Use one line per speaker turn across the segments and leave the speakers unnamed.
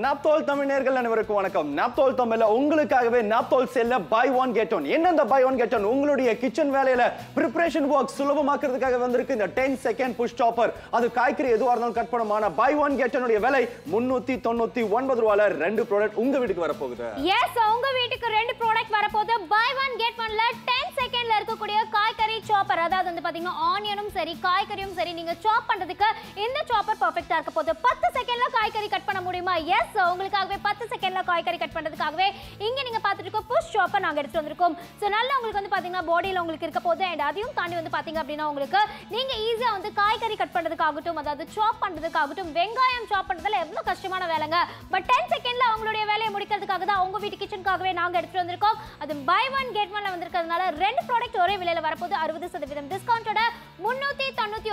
நாப்தோல் தமிழ் நேர்கள் அனைவருக்கும் வணக்கம். நாப்தோல் தமிழ்ல உங்களுக்காகவே நாப்தோல் செல்ல பை ஒன் கெட் ஒன் என்ன இந்த பை ஒன் கெட் ஒன் உங்களுடைய கிச்சன் வேலையில ப்ரிப்பரேஷன் ஒர்க் சுலபமாக்குறதுக்காக வந்திருக்கு இந்த டென் செகண்ட் புஷ் சாப்பர் அது காய்கறி எதுவாக இருந்தாலும் கட் பண்ணுமான பை ஒன் கெட் ஒன் விலை முன்னூத்தி தொண்ணூத்தி ஒன்பது ரூபாயில ரெண்டு ப்ராடக்ட் உங்க வீட்டுக்கு வரப்போகுது.
எஸ் உங்க வீட்டுக்கு ரெண்டு ப்ராடக்ட் வரப்போகுது. பை ஒன் கெட் ஒன்ல டென் செகண்ட்ல இருக்கக்கூடிய காய்கறி சாப்பர் அதாவது வந்து பாத்தீங்கன்னா ஆனியனும் சரி காய்கறியும் சரி நீங்க சாப் பண்றதுக்கு இந்த சாப்பர் பர்ஃபெக்டா இருக்க போகுது. பத்து செகண்ட்ல காய்கறி கட் பண்ண முடியுமா? எஸ் உங்களுக்காகவே பத்து செகண்ட்ல காய்கறி கட் பண்றதுக்காகவே இங்க நீங்க பாத்துட்டு இருக்கோம் புஷ் சாப்பர் நாங்க எடுத்து வந்திருக்கோம். ஸோ நல்லா உங்களுக்கு வந்து பாத்தீங்கன்னா பாடியில உங்களுக்கு இருக்க போது அண்ட் அதையும் தாண்டி வந்து பாத்தீங்க அப்படின்னா உங்களுக்கு நீங்க ஈஸியா வந்து காய்கறி கட் பண்றதுக்காகட்டும் அதாவது சாப் பண்றதுக்காகட்டும் வெங்காயம் சாப் பண்றதுல எவ்வளவு கஷ்டமான வேலைங்க? பட் டென் செகண்ட்ல அவங்களுடைய வேலையை முடிக்கிறதுக்காக தான் உங்க வீட்டு கிச்சனுக்காகவே நாங்க எடுத்துட்டு வந்திருக்கோம். அது பை ஒன் கெட் ஒன்ல வந்திருக்கிறதுனால ரெண்டு ப்ராடக்ட் ஒரே விலையில வரப்போது அறுபது சதவீதம் டிஸ்கவுண்டோட முன்னூறு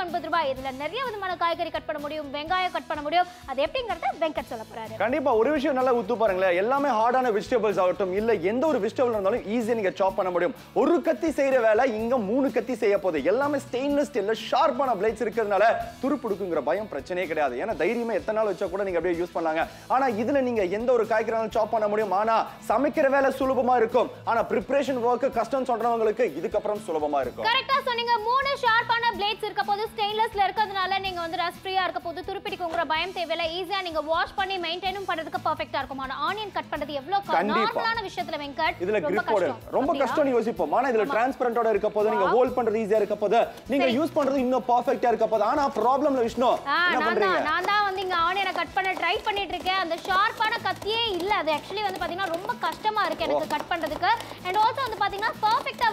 ஒன்பது ரூபாய். இதுல நிறைய விதமான காய்கறி கட் பண்ண முடியும் வெங்காயம் கட் பண்ண முடியும். அது எப்படிங்கறத வெங்கட் சொல்ல போறாரு.
கண்டிப்பா ஒரு விஷயம் நல்லா உத்து பாருங்களேன். எல்லாமே ஹார்டான வெஜிடபிள்ஸ் ஆகட்டும் இல்ல எந்த ஒரு வெஜிடபிள் இருந்தாலும் ஈஸியா நீங்க சாப் பண்ண முடியும். ஒரு கத்தி செய்யற வேலை இங்க மூணு கத்தி செய்ய போகுது. எல்லாமே ஸ்டெயின்லெஸ் ஸ்டீல்ல ஷார்ப்பான பிளேட்ஸ் இருக்கிறதுனால துருப்பிடுக்குங்கிற பயம் பிரச்சனையே கிடையாது. ஏன்னா தைரியமா எத்தனை நாள் வச்சா கூட நீங்க அப்படியே யூஸ் பண்ணலாங்க. ஆனா இதுல நீங்க எந்த ஒரு காய்கறினாலும் சாப் பண்ண முடியும். ஆனா சமைக்கிற வேலை சுலபமா இருக்கும். ஆனா ப்ரிப்பரேஷன் ஒர்க் கஷ்டம் சொல்றவங்களுக்கு இதுக்கப்புறம் சுலபமா இருக்கும்.
கரெக்டா சொன்னீங்க. மூணு ஷார்ப்பான பிளேட்ஸ் இருக்க போது ஸ்டெயின்லெஸ்ல இருக்கிறதுனால நீங்க வந்து ரஸ்ட் ஃப்ரீயா இருக்க போது துருப்பிடிக்குங்கிற பயம் தேவையில்ல. ஈஸியா நீங்க வாஷ் பண்ணி மெயின்டைனும் பண்றதுக்கு பெர்ஃபெக்ட்டா இருக்கும். ஆனா ஆனியன் கட் பண்றது எவ்வளவு. நார்மலான விஷயத்துல வெங்கட்
இதுல
ரொம்ப
கிரிப்போட
கஷ்டம்.
ரொம்ப? கஷ்டம் யோசிப்போம். ஆனா இதுல டிரான்ஸ்பரண்டோட இருக்க போது நீங்க ஹோல்ட் பண்றது ஈஸியா இருக்க போது நீங்க. யூஸ் பண்றது இன்னும் பர்ஃபெக்ட்டா இருக்க போது. ஆனா ப்ராப்ளம்ல விஷ்ணு என்ன பண்றீங்க?
நான் தான் வந்து இங்க ஆனியனை கட் பண்ண ட்ரை பண்ணிட்டு இருக்கேன். அந்த ஷார்ப்பான கத்தியே இல்ல. அது ஆக்சுவலி வந்து பாத்தீங்கன்னா ரொம்ப கஷ்டமா இருக்கு எனக்கு கட் பண்றதுக்கு. அண்ட் ஆல்சோ வந்து பாத்தீங்கன்னா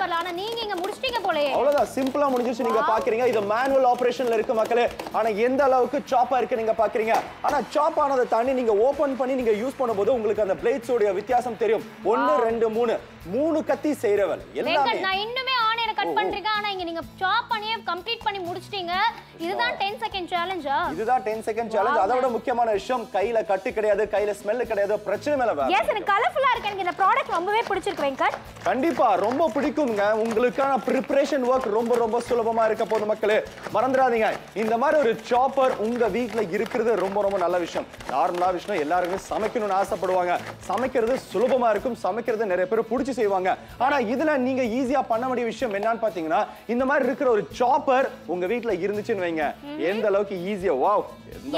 வரல ஆனா நீங்க இங்க முடிச்சிட்டீங்க போலயே.
அவ்வளவுதான். சிம்பிளா முடிஞ்சிச்சு நீங்க பாக்குறீங்க. இது மேனுவல் ஆபரேஷன்ல இருக்கு மக்களே. ஆனா எந்த அளவுக்கு சாப்பா இருக்கு நீங்க பாக்குறீங்க? ஆனா சாப் ஆனதை தாண்டி நீங்க ஓபன் பண்ணி நீங்க யூஸ் பண்ணும்போது உங்களுக்கு அந்த பிளேட்ஸ் உடைய வித்தியாசம் தெரியும். ஒன்னு ரெண்டு மூணு. மூணு கத்தி செய்யறவன் எல்லாமே
நான் இன்னுமே கட் பண்றேன் ஆனா இங்க நீங்க சாப் பண்ணியே கம்ப்ளீட் பண்ணி முடிச்சிட்டீங்க. இதுதான் 10 செகண்ட் சேலஞ்சா
இதுதான் டென் செகண்ட் சேலஞ்ச் அதை விட முக்கியமான விஷயம் கையில கட்டு கிடையாது கையில ஸ்மெல் கிடையாது பிரச்சனை மேல வேற
எஸ் எனக்கு கலர்ஃபுல்லா இருக்கு. எனக்கு இந்த ப்ராடக்ட் ரொம்பவே பிடிச்சிருக்கு வெங்கட்
கண்டிப்பா ரொம்ப பிடிக்குங்க. உங்களுக்கான ப்ரிப்பரேஷன் ஒர்க் ரொம்ப ரொம்ப சுலபமா இருக்க போது மக்களே. மறந்துடாதீங்க. இந்த மாதிரி ஒரு சாப்பர் உங்க வீட்ல இருக்கிறது ரொம்ப ரொம்ப நல்ல விஷயம். நார்மலா விஷயம் எல்லாருமே சமைக்கணும்னு ஆசைப்படுவாங்க. சமைக்கிறது சுலபமா இருக்கும். சமைக்கிறது நிறைய பேர் பிடிச்சி செய்வாங்க. ஆனா இதுல நீங்க ஈஸியா பண்ண வேண்டிய விஷயம் என்னன்னு பாத்தீங்கன்னா இந்த மாதிரி இருக்கிற ஒரு சாப்பர் உங்க வீட்ல இருந்துச்சுன்னு வைங்க. எந்த அளவுக்கு ஈஸியா வாவ்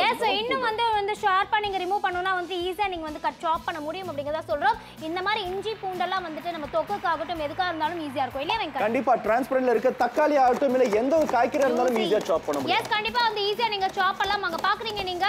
எஸ் இன்னும் வந்து வந்து ஷார்ப்பா நீங்க ரிமூவ் பண்ணனும்னா வந்து ஈஸியா நீங்க வந்து கட் சாப் பண்ண முடியும் அப்படிங்கறத சொல்றோம். இந்த மாதிரி இஞ்சி பூண்டெல்லாம் வந்துட்டு நம்ம தொக்குக்காகட்டும் எதுக்கா இருந்தாலும் ஈஸியா இருக்கும். இல்லையா வெங்கட்?
கண்டிப்பா டிரான்ஸ்பரண்ட்ல இருக்க தக்காளி ஆகட்டும் இல்ல எந்த ஒரு காய்கறி இருந்தாலும் ஈஸியா சாப் பண்ண முடியும்.
எஸ் கண்டிப்பா வந்து ஈஸியா நீங்க சாப் பண்ணலாம். அங்க பாக்குறீங்க நீங்க.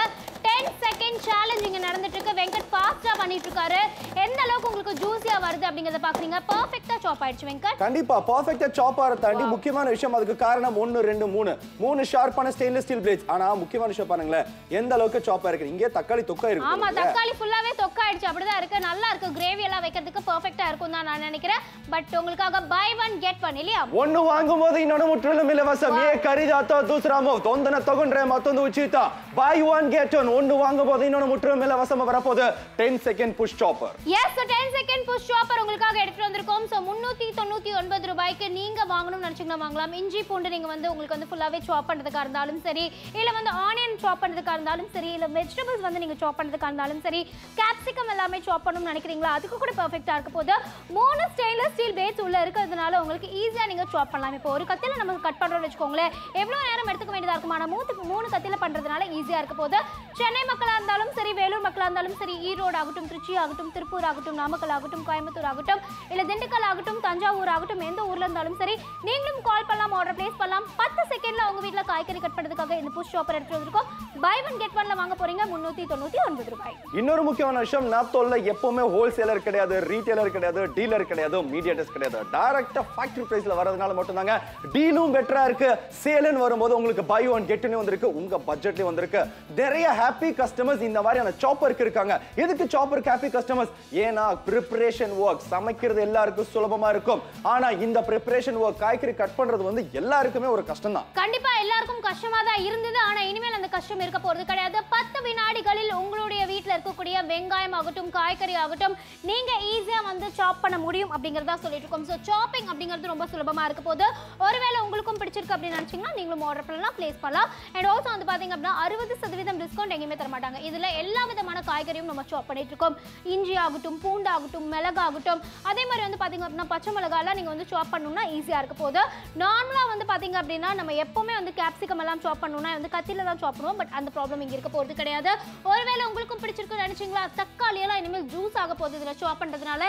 10 செகண்ட் சேலஞ்ச் இங்க நடந்துட்டு இருக்கு. வெங்கட் ஃபாஸ்டா பண்ணிட்டு இருக்காரு. எந்த அளவுக்கு உங்களுக்கு ஜூஸியா வருது அப்படிங்கறத பாக்குறீங்க. பெர்ஃபெக்ட்டா சாப் ஆயிடுச்சு வெங்கட்.
கண்டிப்பா பர்ஃபெக்ட்டா சாப் டாப்பரை தாண்டி முக்கியமான விஷயம் அதுக்கு காரணம் ஒன்று ரெண்டு மூணு. மூணு ஷார்ப்பான ஸ்டெயின்லெஸ் ஸ்டீல் பிளேட்ஸ் ஆனா முக்கியமான விஷயம் பாருங்களேன் எந்த அளவுக்கு சாப்பா இருக்கு? இங்கே தக்காளி தொக்கா இருக்கு ஆமா
தக்காளி ஃபுல்லாவே தொக்கா ஆயிடுச்சு. அப்படிதான் இருக்கு. நல்லா இருக்கு. கிரேவி எல்லாம் வைக்கிறதுக்கு பெர்ஃபெக்ட்டா இருக்கும் தான் நான் நினைக்கிறேன். பட் உங்களுக்காக பை ஒன் கெட் ஒன் இல்லையா?
ஒன்னு வாங்கும் போது இன்னொன்னு முற்றிலும் இலவசம். ஏ கரிதாத்தோ தூசராமோ தொந்தன தொகுன்றே மத்தொந்து உச்சிதா பை ஒன் கெட் ஒன் ஒன்னு வாங்கும் போது இன்னொன்னு முற்றிலும் இலவசமா வரப்போது ten second push chopper
yes ten second push chopper உங்களுக்காக எடுத்துகிட்டு வந்திருக்கோம். ஸோ முன்னூத்தி தொண்ணூத்தி ஒன்பது ரூபாய்க்கு நீங்க நீங்கள் வாங்கணும்னு நினச்சிங்கன்னா வாங்கலாம். இஞ்சி பூண்டு நீங்கள் வந்து உங்களுக்கு வந்து ஃபுல்லாகவே சாப் பண்ணுறதுக்காக இருந்தாலும் சரி இல்லை வந்து ஆனியன் சாப் பண்ணுறதுக்காக இருந்தாலும் சரி இல்லை வெஜிடபிள்ஸ் வந்து நீங்கள் சாப் பண்ணுறதுக்காக இருந்தாலும் சரி கேப்சிகம் எல்லாமே சாப் பண்ணணும்னு நினைக்கிறீங்களா? அதுக்கு கூட பர்ஃபெக்டாக இருக்க போது மூணு ஸ்டெயின்லெஸ் ஸ்டீல் பேஸ் உள்ள இருக்கிறதுனால உங்களுக்கு ஈஸியாக நீங்கள் சாப் பண்ணலாம். இப்போ ஒரு கத்தியில் நம்ம கட் பண்ணுறோம்னு வச்சுக்கோங்களேன் எவ்வளோ நேரம் எடுத்துக்க வேண்டியதாக இருக்கும்? ஆனால் மூணு மூணு கத்தியில் பண்ணுறதுனால ஈஸியாக இருக்க போது சென்னை மக்களாக இருந்தாலும் சரி வேலூர் மக்களாக இருந்தாலும் சரி ஈரோடு ஆகட்டும் திருச்சி ஆகட்டும் திருப்பூர் ஆகட்டும் நாமக்கல் ஆகட்டும் கோயம்புத்தூர் ஆகட்டும் இல்லை திண்டுக்கல் ஆகட்டும் தஞ்சாவூர் ஆகட்டும் எந்த ஊரில் இருந்தாலும் சரி மாதிரி நீங்களும் கால் பண்ணலாம் ஆர்டர் பிளேஸ் பண்ணலாம். பத்து செகண்ட்ல உங்க வீட்டில் காய்கறி கட் பண்ணுறதுக்காக இந்த புஷ் ஷாப்பர் எடுத்து வந்திருக்கோம். பை ஒன் கெட் ஒன்ல வாங்க போறீங்க. முந்நூற்றி தொண்ணூற்றி ஒன்பது ரூபாய்.
இன்னொரு முக்கியமான விஷயம் நாப்தோல்ல எப்பவுமே ஹோல்சேலர் கிடையாது ரீட்டைலர் கிடையாது டீலர் கிடையாது மீடியேட்டர்ஸ் கிடையாது. டைரக்டா ஃபேக்டரி பிரைஸ்ல வரதுனால மட்டும்தாங்க டீலும் பெட்டரா இருக்கு. சேலுன்னு வரும்போது உங்களுக்கு பை ஒன் கெட்னு வந்திருக்கு. உங்க பட்ஜெட்லயும் வந்திருக்கு. நிறைய ஹாப்பி கஸ்டமர்ஸ் இந்த மாதிரியான சாப்பருக்கு இருக்காங்க. எதுக்கு சாப்பருக்கு ஹாப்பி கஸ்டமர்ஸ் ஏன்னா ப்ரிப்பரேஷன் ஒர்க் சமைக்கிறது எல்லாருக்கும் சுலபமா இருக்கும். ஆனா இந்த ப்ரிப்பரேஷன் ரூபாய் காய்கறி கட் பண்றது வந்து எல்லாருக்குமே ஒரு கஷ்டம் தான்
கண்டிப்பா எல்லாருக்கும் கஷ்டமா தான் இருந்தது. ஆனா இனிமேல் அந்த கஷ்டம் இருக்க போறது கிடையாது. பத்து வினாடிகளில் உங்களுடைய வீட்டில் இருக்கக்கூடிய வெங்காயம் ஆகட்டும் காய்கறி ஆகட்டும் நீங்க ஈஸியா வந்து சாப் பண்ண முடியும் அப்படிங்கறதா சொல்லிட்டு இருக்கோம். ஸோ சாப்பிங் அப்படிங்கிறது ரொம்ப சுலபமா இருக்க போது ஒருவேளை உங்களுக்கும் பிடிச்சிருக்கு அப்படின்னு நினைச்சீங்கன்னா நீங்களும் ஆர்டர் பண்ணலாம் பிளேஸ் பண்ணலாம். அண்ட் ஆல்சோ வந்து பாத்தீங்க அப்படின்னா அறுபது சதவீதம் டிஸ்கவுண்ட் எங்கேயுமே தர மாட்டாங்க. இதுல எல்லா விதமான காய்கறியும் நம்ம சாப் பண்ணிட்டு இருக்கோம். இஞ்சி ஆகட்டும் பூண்டாகட்டும் மிளகாகட்டும் அதே மாதிரி வந்து பாத்தீங்க அப்படின்னா பச்சை மிளகாலாம் நீங்க வந்து சாப் பண்ணணும்னா ஈஸியாக இருக்க போது நார்மலா வந்து பாத்தீங்க அப்படின்னா நம்ம எப்பவுமே வந்து கேப்சிகம் எல்லாம் சாப் பண்ணணும்னா வந்து கத்தியில் தான் சாப் பண்ணுவோம். பட் அந்த ப்ராப்ளம் இங்க இருக்க போகிறது கிடையாது. ஒருவேளை உங்களுக்கும் பிடிச்சிருக்குன்னு நினச்சிங்களா? தக்காளியெல்லாம் இனிமேல் ஜூஸ் ஆக போகுது இதில் சாப் பண்றதுனால.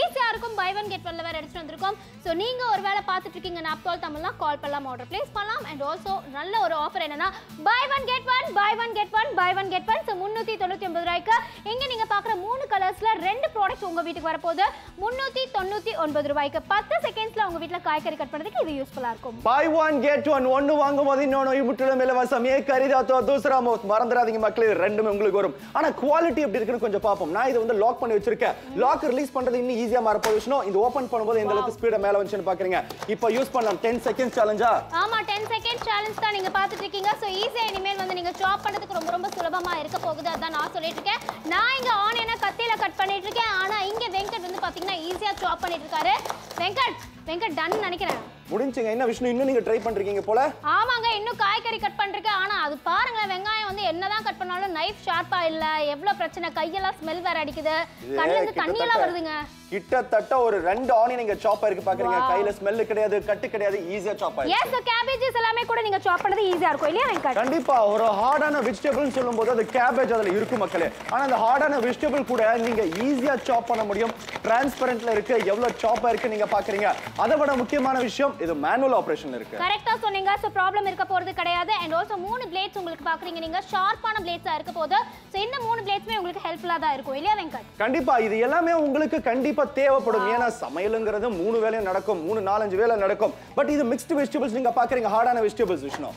ஈஸியா இருக்கும். பை ஒன் கெட் ஒன்ல வேற எடுத்துகிட்டு வந்திருக்கோம். ஸோ நீங்க ஒருவேளை பார்த்துட்டு இருக்கீங்க நாப்தால் தமிழ்லாம் கால் பண்ணலாம் ஆர்டர் பிளேஸ் பண்ணலாம். அண்ட் ஆல்சோ நல்ல ஒரு ஆஃபர் என்னன்னா buy one get one buy one get one buy one get one so முந்நூற்றி தொண்ணூற்றி ஒன்பது ரூபாய்க்கு. இங்க நீங்க பார்க்குற மூணு கலர்ஸ்ல ரெண்டு ப்ராடக்ட் உங்க வீட்டுக்கு வரப்போகுது. முந்நூற்றி தொண்ணூற்றி ஒன்பது ரூபாய்க்கு. பத்து செகண்ட்ஸ்ல உங்க வீட்டில் காய்கறி கட் பண்ணுறதுக்கு இது யூஸ்ஃபுல்லாக இருக்கும்.
பை ஒன் கெட் ஒன் ஒன்னு வாங்கும் போது இன்னொன்னு முற்றிலும் இலவசம். ஏ கரிதாத்தோ தூசரா மோஸ். மறந்துடாதீங்க மக்களே ரெண்டுமே உங்களுக்கு வரும். ஆனா குவாலிட்டி எப்படி இருக்குன்னு கொஞ்சம் பார்ப்போம். நான் இதை வந்து லாக் பண்ணி வச்சிருக்கேன். லாக் ரிலீஸ் பண்றது இன்னும் ஈஸியா மாறப்போகுது விஷயம் இது ஓபன் பண்ணும்போது எந்த அளவுக்கு ஸ்பீட மேல வந்துச்சுன்னு பாக்குறீங்க. இப்போ யூஸ் பண்ணலாம். டென் செகண்ட்ஸ் சேலஞ்சா
ஆமா டென் செகண்ட் சேலஞ்ச் தான் நீங்க பார்த்துட்டு இருக்கீங்க. ஸோ ஈஸியா இனிமேல் வந்து நீங்க சாப் பண்றதுக்கு ரொம்ப ரொம்ப சுலபமா இருக்க போகுது. அதான் நான் சொல்லிட்டு இருக்கேன் நான் இங்க ஆனியனை கத்தியில கட் பண்ணிட்டு இருக்கேன் ஆனா இங்க வெங்கட் வந்து பாத்தீங்கன்னா ஈஸியா சாப் பண்ணிட்டு இருக்காரு வெங்கட் வெங்கட் டன் நினைக்கிறேன்.
முடிஞ்சுங்க. என்ன விஷ்ணு இன்னும் நீங்க ட்ரை பண்றீங்க போல?
ஆமாங்க இன்னும் காய்கறி கட் பண்ணிருக்கேன் ஆனா அது பாருங்களேன் வெங்காயம் வந்து என்னதான் கட் பண்ணாலும் நைஃப் ஷார்ப்பா இல்ல. எவ்வளவு பிரச்சனை? கையெல்லாம் ஸ்மெல் வேற அடிக்குது. கண்ணுல இருந்து தண்ணியெல்லாம்
கிட்டத்தட்ட-
வருதுங்க.
கிட்டத்தட்ட ஒரு ரெண்டு ஆனியன் இங்க சாப் இருக்கு பாக்குறீங்க. கையில ஸ்மெல் கிடையாது கட்டு கிடையாது ஈஸியா சாப் ஆயிருக்கு.
எஸ் கேபேஜஸ் எல்லாமே கூட நீங்க சாப் பண்ணது ஈஸியா இருக்கும் இல்லையா வெங்கட்?
கண்டிப்பா ஒரு ஹார்டான வெஜிடபிள் சொல்லும்போது அது கேபேஜ் அதுல இருக்கு மக்களே. ஆனா அந்த ஹார்டான வெஜிடபிள் கூட நீங்க ஈஸியா சாப் பண்ண முடியும். டிரான்ஸ்பரண்ட்ல இருக்கு எவ்வளவு சாப்பா இருக்கு நீங்க பாக்குறீங்க. அதை விட முக்கியமான விஷயம் இது மேனுவல் ஆபரேஷன் இருக்கு.
கரெக்டா சொன்னீங்க சோ ப்ராப்ளம் இருக்க போறது கிடையாது. அண்ட் ஆல்சோ மூணு பிளேட்ஸ் உங்களுக்கு பாக்குறீங்க நீங்க ஷார்ப்பான பிளேட்ஸா இருக்க போது சோ இந்த மூணு பிளேட்ஸ்மே உங்களுக்கு ஹெல்ப்ஃபுல்லா தான் இருக்கும் இல்லையா வெங்கட்?
கண்டிப்பா இது எல்லாமே உங்களுக்கு கண்டிப்பா தேவைப்படும். ஏன்னா சமையலுங்கிறது மூணு வேலையும் நடக்கும் மூணு நாலஞ்சு வேலை நடக்கும். பட் இது மிக்ஸ்டு வெஜிடபிள்ஸ் நீங்க பாக்குறீங்க ஹார்டான வெஜிடபிள்ஸ் விஷ்ணு.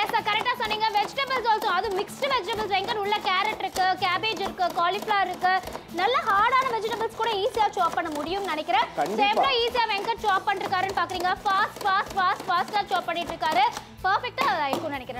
எஸ் கரெக்டா சொன்னீங்க. வெஜிடபிள்ஸ் ஆல்சோ அது மிக்ஸ்டு வெஜிடபிள்ஸ் வெங்கட் உள்ள கேரட் இருக்கு கேபேஜ் இருக்கு காலிஃப்ளவர் இருக்கு. நல்ல ஹார்டான வெஜிடபிள்ஸ் கூட ஈஸியா சாப் பண்ண முடியும்னு நினைக்கிறேன். So,
கண்டிப்பா.
எவ்வளவு ஈஸியா வெங்கட் சாப் பண்ணிருக்காருன்னு பாக்குறீங்க. ஃபாஸ்ட் ஃபாஸ்ட் ஃபாஸ்ட் ஃபாஸ்டா சாப் பண்ணிட்டு இருக்காரு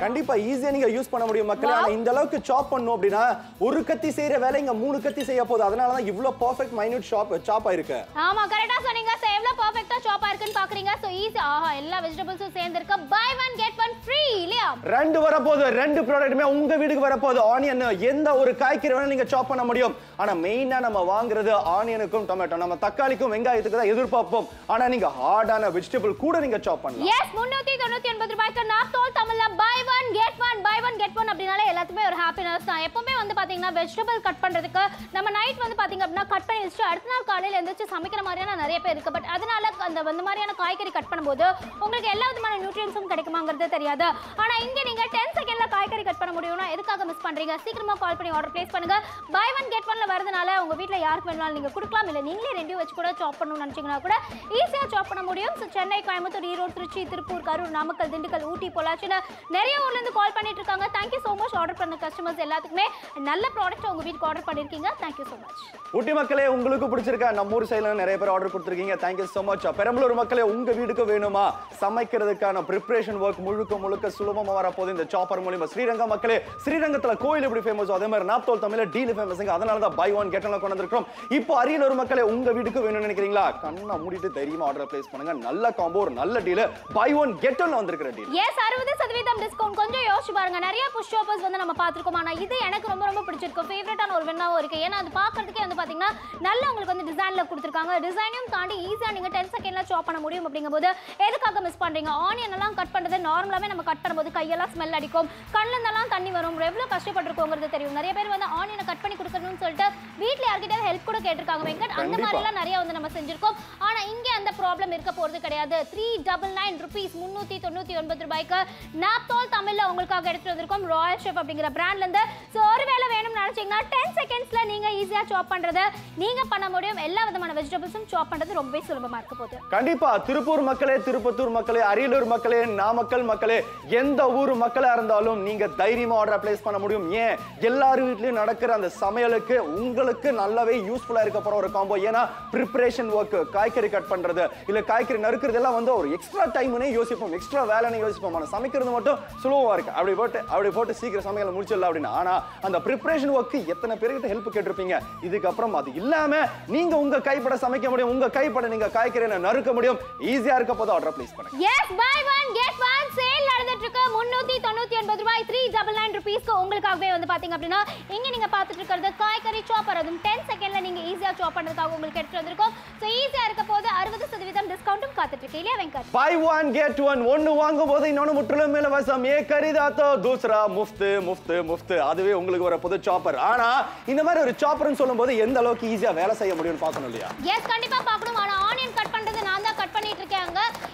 கண்டிப்பா ஈஸியா நீங்க யூஸ் பண்ண முடியும் மக்களே. ஆனா இந்த அளவுக்கு சாப் பண்ணோம் அப்படின்னா ஒரு கத்தி செய்யற வேலை இங்க மூணு கத்தி செய்ய போகுது. அதனால தான் இவ்ளோ பெர்ஃபெக்ட் மைனூட் ஷாப் சாப் ஆயிருக்கு.
ஆமா கரெக்டா சொன்னீங்க. சோ எவ்வளவு பெர்ஃபெக்ட்டா சாப் இருக்குன்னு பாக்குறீங்க. சோ ஈஸி ஆஹா எல்லா வெஜிடபிள்ஸும் சேர்ந்து இருக்கு buy one get one free இல்லையா
ரெண்டு வரப்போகுது. ரெண்டு ப்ராடக்ட்டுமே உங்க வீட்டுக்கு வரப்போகுது. ஆனியன் எந்த ஒரு காய்கறி வேணா நீங்க சாப் பண்ண முடியும். ஆனா மெயினா நம்ம வாங்குறது ஆனியனுக்கும் டொமேட்டோ நம்ம தக்காளிக்கும் வெங்காயத்துக்கு தான் எதிர்பார்ப்போம். ஆனா நீங்க ஹார்டான வெஜிடபிள் கூட நீங்க சாப் பண்ணலாம்.
எஸ் முன்னூத்தி தொண்ணூத்தி ஒன்பது ரூபாய்க்கு நான் தோல் தமிழ்ல buy one get one buy one get one அப்படின்னாலே எல்லாத்துக்குமே ஒரு ஹாப்பினஸ் தான். எப்பவுமே வந்து பாத்தீங்கன்னா வெஜிடபிள் கட் பண்றதுக்கு நம்ம நைட் வந்து பாத்தீங்க அப்படின்னா கட் பண்ணி வச்சுட்டு அடுத்த நாள் காலையில எந்திரிச்சு சமைக்கிற மாதிரியான நிறைய பேர் இருக்கு. பட் அதனால அந்த அந்த மாதிரியான காய்கறி கட் பண்ணும்போது உங்களுக்கு எல்லா விதமான நியூட்ரியன்ஸும் கிடைக்குமாங்கிறது தெரியாது. ஆனா இங்க நீங்க டென் செகண்ட்ல காய்கறி கட் பண்ண முடியும்னா எதுக்காக மிஸ் பண்றீங்க? சீக்கிரமா கால் பண்ணி ஆர்டர் பிளேஸ் பண்ணுங்க. பை ஒன் கெட் ஒன்ல வரதுனால உங்க வீட்ல யாருக்கு வேணாலும் நீங்க கொடுக்கலாம். இல்ல நீங்களே ரெண்டு வச்சு கூட சாப் பண்ணணும்னு நினைச்சீங்கன்னா கூட ஈஸியா சாப் பண்ண முடியும். ஸோ சென்னை கோயம்புத்தூர் ஈரோடு திருச்சி திருப்பூர் கரூர் நாமக்கல் திண்டுக்கல் ஊட்டி பொள்ளாச்சின்னு நிறைய ஊர்ல இருந்து கால் பண்ணிட்டு இருக்காங்க. Thank you so much order பண்ண கஸ்டமர்ஸ் எல்லாத்துக்குமே. நல்ல ப்ராடக்ட் உங்க வீட்டுக்கு ஆர்டர் பண்ணிருக்கீங்க. தேங்க்யூ சோ மச்
ஊட்டி மக்களே உங்களுக்கு பிடிச்சிருக்கா? நம்ம ஊர் சைடுல நிறைய பேர் ஆர்டர் கொடுத்துருக்கீங்க. தேங்க்யூ ஸோ மச் பெரம்பலூர் மக்களே உங்க வீட்டுக்கு வேணுமா? சமைக்கிறதுக்கான ப்ரிப்பரேஷன் ஒர்க் முழுக்க முழுக்க சுலபமா வரப்போகுது இந்த சாப்பர் மூலியமா ஸ்ரீரங்கம் மக்களே ஸ்ரீரங்கத்துல கோயில் எப்படி ஃபேமஸ் அதே மாதிரி நாப்தோல் தமிழ்ல டீல் ஃபேமஸ் அதனால தான் பை ஒன் கெட்டல கொண்டு வந்திருக்கோம் இப்போ அரியலூர் மக்களே உங்க வீட்டுக்கு வேணும்னு நினைக்கிறீங்களா? கண்ணா மூடிட்டு தைரியமா ஆர்டர் பிளேஸ் பண்ணுங்க. நல்ல காம்போ ஒரு நல்ல deal buy one get one வந்திருக்கிற டீல்
எஸ் அறுபது சதவீதம் டிஸ்கவுண்ட் கொஞ்சம் யோசிச்சு பாருங்க. நிறைய புஷ் ஆஃபர்ஸ் வந்து நம்ம பார்த்துருக்கோம். ஆனா இது எனக்கு ரொம்ப ரொம்ப பிடிச்சிருக்கு. ஃபேவரட்டான ஒரு வெண்ணாவும் இருக்கு. ஏன்னா அது பார்க்கறதுக்கே வந்து பாத்தீங்கன்னா நல்ல உங்களுக்கு வந்து டிசைன்ல கொடுத்துருக்காங்க. டிசைனையும் தாண்டி ஈஸியா நீங்க டென் செகண்ட்ல சாப் பண்ண முடியும் அப்படிங்கும்போது எதுக்காக மிஸ் பண்றீங்க? ஆனியன் எல்லாம் கட் பண்றது நார்மலாவே நம்ம கட் பண்ணும்போது கையெல்லாம் ஸ்மெல் அடிக்கும். கண்ணுல இருந்தெல்லாம் தண்ணி வரும். எவ்வளவு கஷ்டப்பட்டிருக்கோங்கிறது தெரியும். நிறைய பேர் வந்து ஆனியனை கட் பண்ணி கொடுக்கணும்னு சொல்லிட்டு வீட்ல யார்கிட்டயாவது ஹெல்ப் கூட கேட்டிருக்காங்க. வெங்கட் அந்த
கண்டிப்பா.
மாதிரி எல்லாம் நிறைய வந்து நம்ம செஞ்சிருக்கோம். ஆனா இங்க அந்த ப்ராப்ளம் இருக்க போறது கிடையாது. த்ரீ டபுள் நைன் ருபீஸ் முன்னூத்தி தொண்ணூத்தி ஒன்பது ரூபாய்க்கு நாப்தோல் தமிழ்ல உங்களுக்காக எடுத்துட்டு வந்திருக்கோம். ராயல் ஷெஃப் அப்படிங்கிற பிராண்ட்ல இருந்து. ஸோ ஒருவேளை வேணும்னு நினைச்சீங்கன்னா டென் செகண்ட்ஸ்ல நீங்க ஈஸியா சாப் பண்றதை நீங்க பண்ண முடியும். எல்லா விதமான வெஜிடபிள்ஸும் சாப் பண்றது ரொம்பவே சுலபமா இருக்க போகுது.
கண்டிப்பா. திருப்பூர் மக்களே திருப்பத்தூர் மக்களே அரியலூர் மக்களே நாமக்கல் மக்களே எந்த எந்த ஊர் மக்களாக இருந்தாலும் நீங்க தைரியமாக ஆர்டர் பிளேஸ் பண்ண முடியும். ஏன்? எல்லார் வீட்லையும் நடக்கிற அந்த சமையலுக்கு உங்களுக்கு நல்லாவே யூஸ்ஃபுல்லாக இருக்க போகிற ஒரு காம்போ ஏன்னா ப்ரிப்பரேஷன் ஒர்க்கு காய்கறி கட் பண்ணுறது இல்லை காய்கறி நறுக்கிறது எல்லாம் வந்து ஒரு எக்ஸ்ட்ரா டைம்னே யோசிப்போம். எக்ஸ்ட்ரா வேலைன்னு யோசிப்போம். ஆனால் சமைக்கிறது மட்டும் சுலபமாக இருக்குது அப்படி போட்டு அப்படி போட்டு சீக்கிரம் சமையலை முடிச்சிடலாம் அப்படின்னு ஆனால் அந்த ப்ரிப்பரேஷன் ஒர்க்கு எத்தனை பேர்கிட்ட ஹெல்ப் கேட்டிருப்பீங்க? இதுக்கப்புறம் அது இல்லாமல் நீங்கள் உங்கள் கைப்பட சமைக்க முடியும். உங்கள் கைப்பட நீங்கள் காய்கறியை நறுக்க முடியும். ஈஸியாக இருக்க போது ஆர்டர் ப்ளேஸ் பண்ணுங்க.
Yes buy one get one sale நடந்துட்டு இருக்கு. முன்னூத்தி தொண்ணூத்தி ஒன்பது ரூபாய் த்ரீ டபுள் நைன் ருபீஸ்க்கு உங்களுக்காகவே வந்து பாத்தீங்க அப்படின்னா இங்க நீங்க பாத்துட்டு இருக்கிறது காய்கறி சாப்பர் அதுவும் டென் செகண்ட்ல நீங்க ஈஸியா சாப் பண்றதுக்காக உங்களுக்கு எடுத்து வந்திருக்கோம். ஸோ ஈஸியா இருக்க போது அறுபது சதவீதம் டிஸ்கவுண்ட்டும் காத்துட்டு இருக்கு. இல்லையா Venkat?
Buy one get one ஒன்னு வாங்கும் போது இன்னொன்னு முற்றிலும் இலவசம் ஏ கரிதாத்தோ தூசரா முஃப்து முஃப்து முஃப்து. அதுவே உங்களுக்கு ஒரு புது சாப்பர் ஆனா இந்த மாதிரி ஒரு சாப்பர்னு சொல்லும்போது எந்த அளவுக்கு ஈஸியா வேலை செய்ய முடியும்னு பார்க்கணும் இல்லையா?
எஸ் கண்டிப்பா பார்க்கணும். ஆனா ஆனியன் கட் பண்றது நான் தான் கட் பண்ணிட்டு இருக்கேன்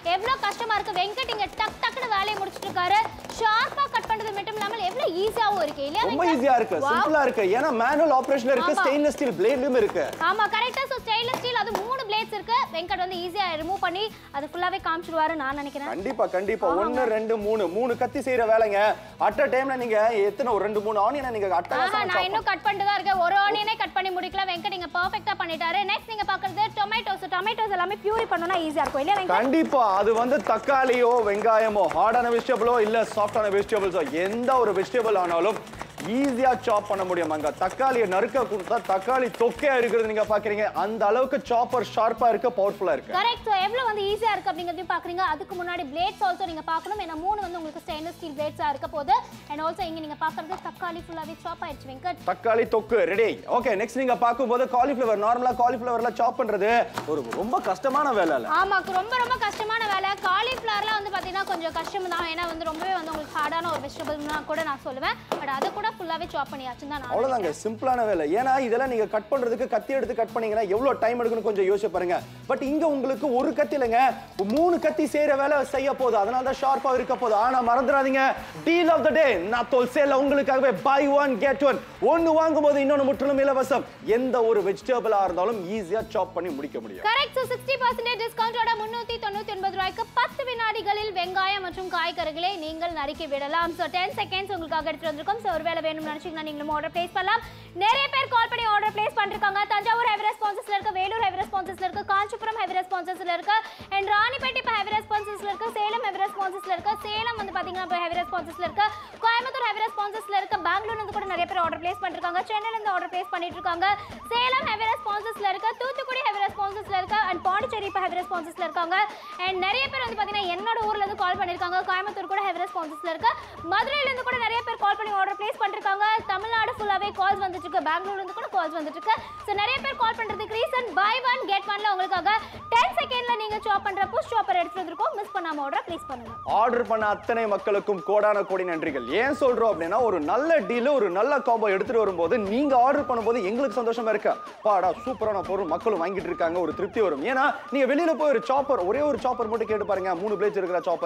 எவ்வளவு கஷ்டமா இருக்கு வெங்கட் இங்க டக் டக்குன்னு வேலையை முடிச்சிட்டு இருக்காரு ஷார்ப்பா கட் பண்றது மட்டும் இல்லாமல் எவ்வளவு ஈஸியாவும் இருக்கு இல்லையா
ரொம்ப? ஈஸியா இருக்கு. சிம்பிளா இருக்கு ஏன்னா மேனுவல் ஆபரேஷன்ல இருக்கு. ஸ்டெயின்லெஸ் ஸ்டீல் பிளேட்லயும் இருக்கு
ஆமா கரெக்டா சோ ஸ்டெயின்லெஸ் ஸ்டீல் அது மூணு பிளேட்ஸ் இருக்கு. வெங்கட் வந்து ஈஸியா ரிமூவ் பண்ணி அது ஃபுல்லாவே காமிச்சிடுவாரு நான் நினைக்கிறேன்.
கண்டிப்பா கண்டிப்பா. ஒன்னு ரெண்டு மூணு. மூணு கத்தி செய்யற வேலைங்க. அட் டைம்ல நீங்க எத்தனை ஒரு ரெண்டு மூணு ஆனியனை நீங்க அட்டகாசமா
நான் இன்னும் கட் பண்ணிட்டு தான் இருக்கேன். ஒரு ஆனியனே கட் பண்ணி முடிக்கல. வெங்கட் நீங்க பெர்ஃபெக்ட்டா பண்ணிட்டாரு. நெக்ஸ்ட் நீங்க பாக்குறது டொமேட்டோஸ் டொமேட்டோஸ் எல்லாமே பியூரி பண்ணனும்னா ஈஸியா இருக்கும். இல்லையா வெங்கட்?
கண்டிப்பா. அது வந்து தக்காளியோ வெங்காயமோ ஹார்டான வெஜிடபிளோ இல்ல சாஃப்டான வெஜிடபிள்ஸோ எந்த ஒரு வெஜிடபிள் ஆனாலும் ஈஸியா சாப் பண்ண முடியும் அங்க தக்காளியை நறுக்க கொடுத்தா தக்காளி தொக்கையா இருக்கிறது நீங்க பாக்குறீங்க. அந்த அளவுக்கு சாப்பர் ஷார்ப்பா இருக்கு பவர்ஃபுல்லா இருக்கு.
கரெக்ட் ஸோ எவ்வளவு வந்து ஈஸியா இருக்கு அப்படிங்கறதையும் பாக்குறீங்க. அதுக்கு முன்னாடி பிளேட்ஸ் ஆல்சோ நீங்க பார்க்கணும். ஏன்னா மூணு வந்து உங்களுக்கு ஸ்டெயின்லெஸ் ஸ்டீல் பிளேட்ஸா இருக்க போது அண்ட் ஆல்சோ இங்க நீங்க பாக்குறது தக்காளி ஃபுல்லாவே சாப் ஆயிடுச்சு வெங்கட்.
தக்காளி தொக்கு ரெடி ஓகே நெக்ஸ்ட் நீங்க பார்க்கும்போது காலிஃப்ளவர் நார்மலா காலிஃப்ளவர்ல சாப் பண்றது ஒரு ரொம்ப கஷ்டமான வேலை இல்ல.
ஆமா ரொம்ப ரொம்ப கஷ்டமான வேலை. காலிஃப்ளவர்லாம் வந்து பாத்தீங்கன்னா கொஞ்சம் கஷ்டம் தான் ஏன்னா வந்து ரொம்பவே வந்து உங்களுக்கு ஹார்டான ஒரு வெஜிடபிள்னா கூட நான் சொல்லுவேன். பட் அதை கூட ஃபுல்லாவே சாப் பண்ணியாச்சுன்னு தான்
அவ்வளவுதாங்க. சிம்பிளான வேலை. ஏன்னா இதெல்லாம் நீங்க கட் பண்றதுக்கு கத்தி எடுத்து கட் பண்ணீங்கன்னா எவ்வளவு டைம் எடுக்குன்னு கொஞ்சம் யோசிச்சு பாருங்க. பட் இங்க உங்களுக்கு ஒரு கத்தி இல்லைங்க. மூணு கத்தி செய்யற வேலை செய்ய போகுது. அதனால தான் ஷார்ப்பா இருக்க போகுது. ஆனா மறந்துடாதீங்க. டீல் ஆஃப் த டே நான் தோல் சேல உங்களுக்காகவே பை ஒன் கெட் ஒன் ஒன்னு வாங்கும் போது இன்னொன்னு முற்றிலும் இலவசம். எந்த ஒரு வெஜிடபிளா இருந்தாலும் ஈஸியா சாப் பண்ணி முடிக்க முடியும்.
கரெக்ட் ஸோ சிக்ஸ்டி பர்சன்டேஜ் டிஸ்கவுண்டோட முன்னூத்தி தொண்ணூத்தி ஒன்பது ரூபாய்க்கு பத்து வினாடிகளில் வெங்காயம் மற்றும் காய்கறிகளை நீங்கள் நறுக்கி விடலாம் ஸோ டென் செகண்ட்ஸ் உங்களுக்காக எடுத்துட்டு வந்திருக்கோம் ஸோ ஒருவேளை வேணும்னு நினைச்சீங்கன்னா நீங்களும் ஆர்டர் பிளேஸ் பண்ணலாம் நிறைய பேர் கால் பண்ணி ஆர்டர் பிளேஸ் பண்ணிருக்காங்க தஞ்சாவூர் ஹெவி ரெஸ்பான்சஸ்ல இருக்கு வேலூர் ஹெவி ரெஸ்பான்சஸ்ல இருக்கு காஞ்சிபுரம் ஹெவி ரெஸ்பான்சஸ்ல இருக்கு அண்ட் ராணிப்பேட்டை இப்போ ஹெவி ரெஸ்பான்சஸ்ல இருக்கு சேலம் ஹெவி ரெஸ்பான்சஸ்ல இருக்கு சேலம் வந்து பார்த்தீங்கன்னா இப்போ ஹெவி ரெஸ்பான்சஸ்ல இருக்கு கோயம்புத்தூர் ஹெவி ரெஸ்பான்சஸ்ல இருக்கு பெங்களூர் வந்து கூட நிறைய பேர் ஆர்டர் பிளேஸ் பண்ணிருக்காங்க சென்னையில இருந்து ஆர்டர் பிளேஸ் பண்ணிட்டு இருக்காங்க சேலம் ஹெவி ரெஸ்பான்சஸ்ல இருக்கு தூத்துக்குடி ஹெவி ரெஸ்பான்சஸ்ல இருக்கு அண்ட் பாண்டிச்சேரி இப்போ ஹெவி ரெஸ்பான்சஸ்ல இருக்காங்க அண்ட் நிறைய பேர் வந்து பார்த்தீங்கன்னா என்னோட ஊர்ல இருந்து கால் பண்ணிருக்காங்க. கோயம்புத்தூர் கூட ஹெவி ரெஸ்பான்சஸ்ல இருக்கு. மதுரையில இருந்து கூட நிறைய பேர் கால் பண்ணி ஆர்டர் பிளேஸ் பண்ணிருக்காங்க. தமிழ்நாடு ஃபுல்லாவே கால்ஸ் வந்துட்டு பெங்களூர்ல இருந்து கூட கால்ஸ் வந்துட்டு ஸோ நிறைய பேர் கால் பண்றதுக்கு ரீசன் பை ஒன் கெட் ஒன்ல உங்களுக்காக டென் செகண்ட்ல நீங்க சாப் பண்ற புஷ் சாப்பர் எடுத்து வந்திருக்கோம் மிஸ் பண்ணாம ஆர்டர் ப்ளேஸ் பண்ணுங்க.
ஆர்டர் பண்ண அத்தனை மக்களுக்கும் கோடான கோடி நன்றிகள். ஏன் சொல்றோம் அப்படின்னா ஒரு நல்ல டீல் ஒரு நல்ல காம்போ எடுத்துட்டு வரும்போது நீங்க ஆர்டர் பண்ணும்போது எங்களுக்கு சந்தோஷமா இருக்கு. பாடா சூப்பரான பொருள் மக்களும் வாங்கிட்டு இருக்காங்க. ஒரு திருப்தி வரும். ஏன்னா நீங்க வெளியில போய் ஒரு சாப்பர் ஒரே ஒரு சாப்பர் மட்டும் கேட்டு பாருங்க. மூணு பிளேட்ஸ் இருக்கிற சாப்பர்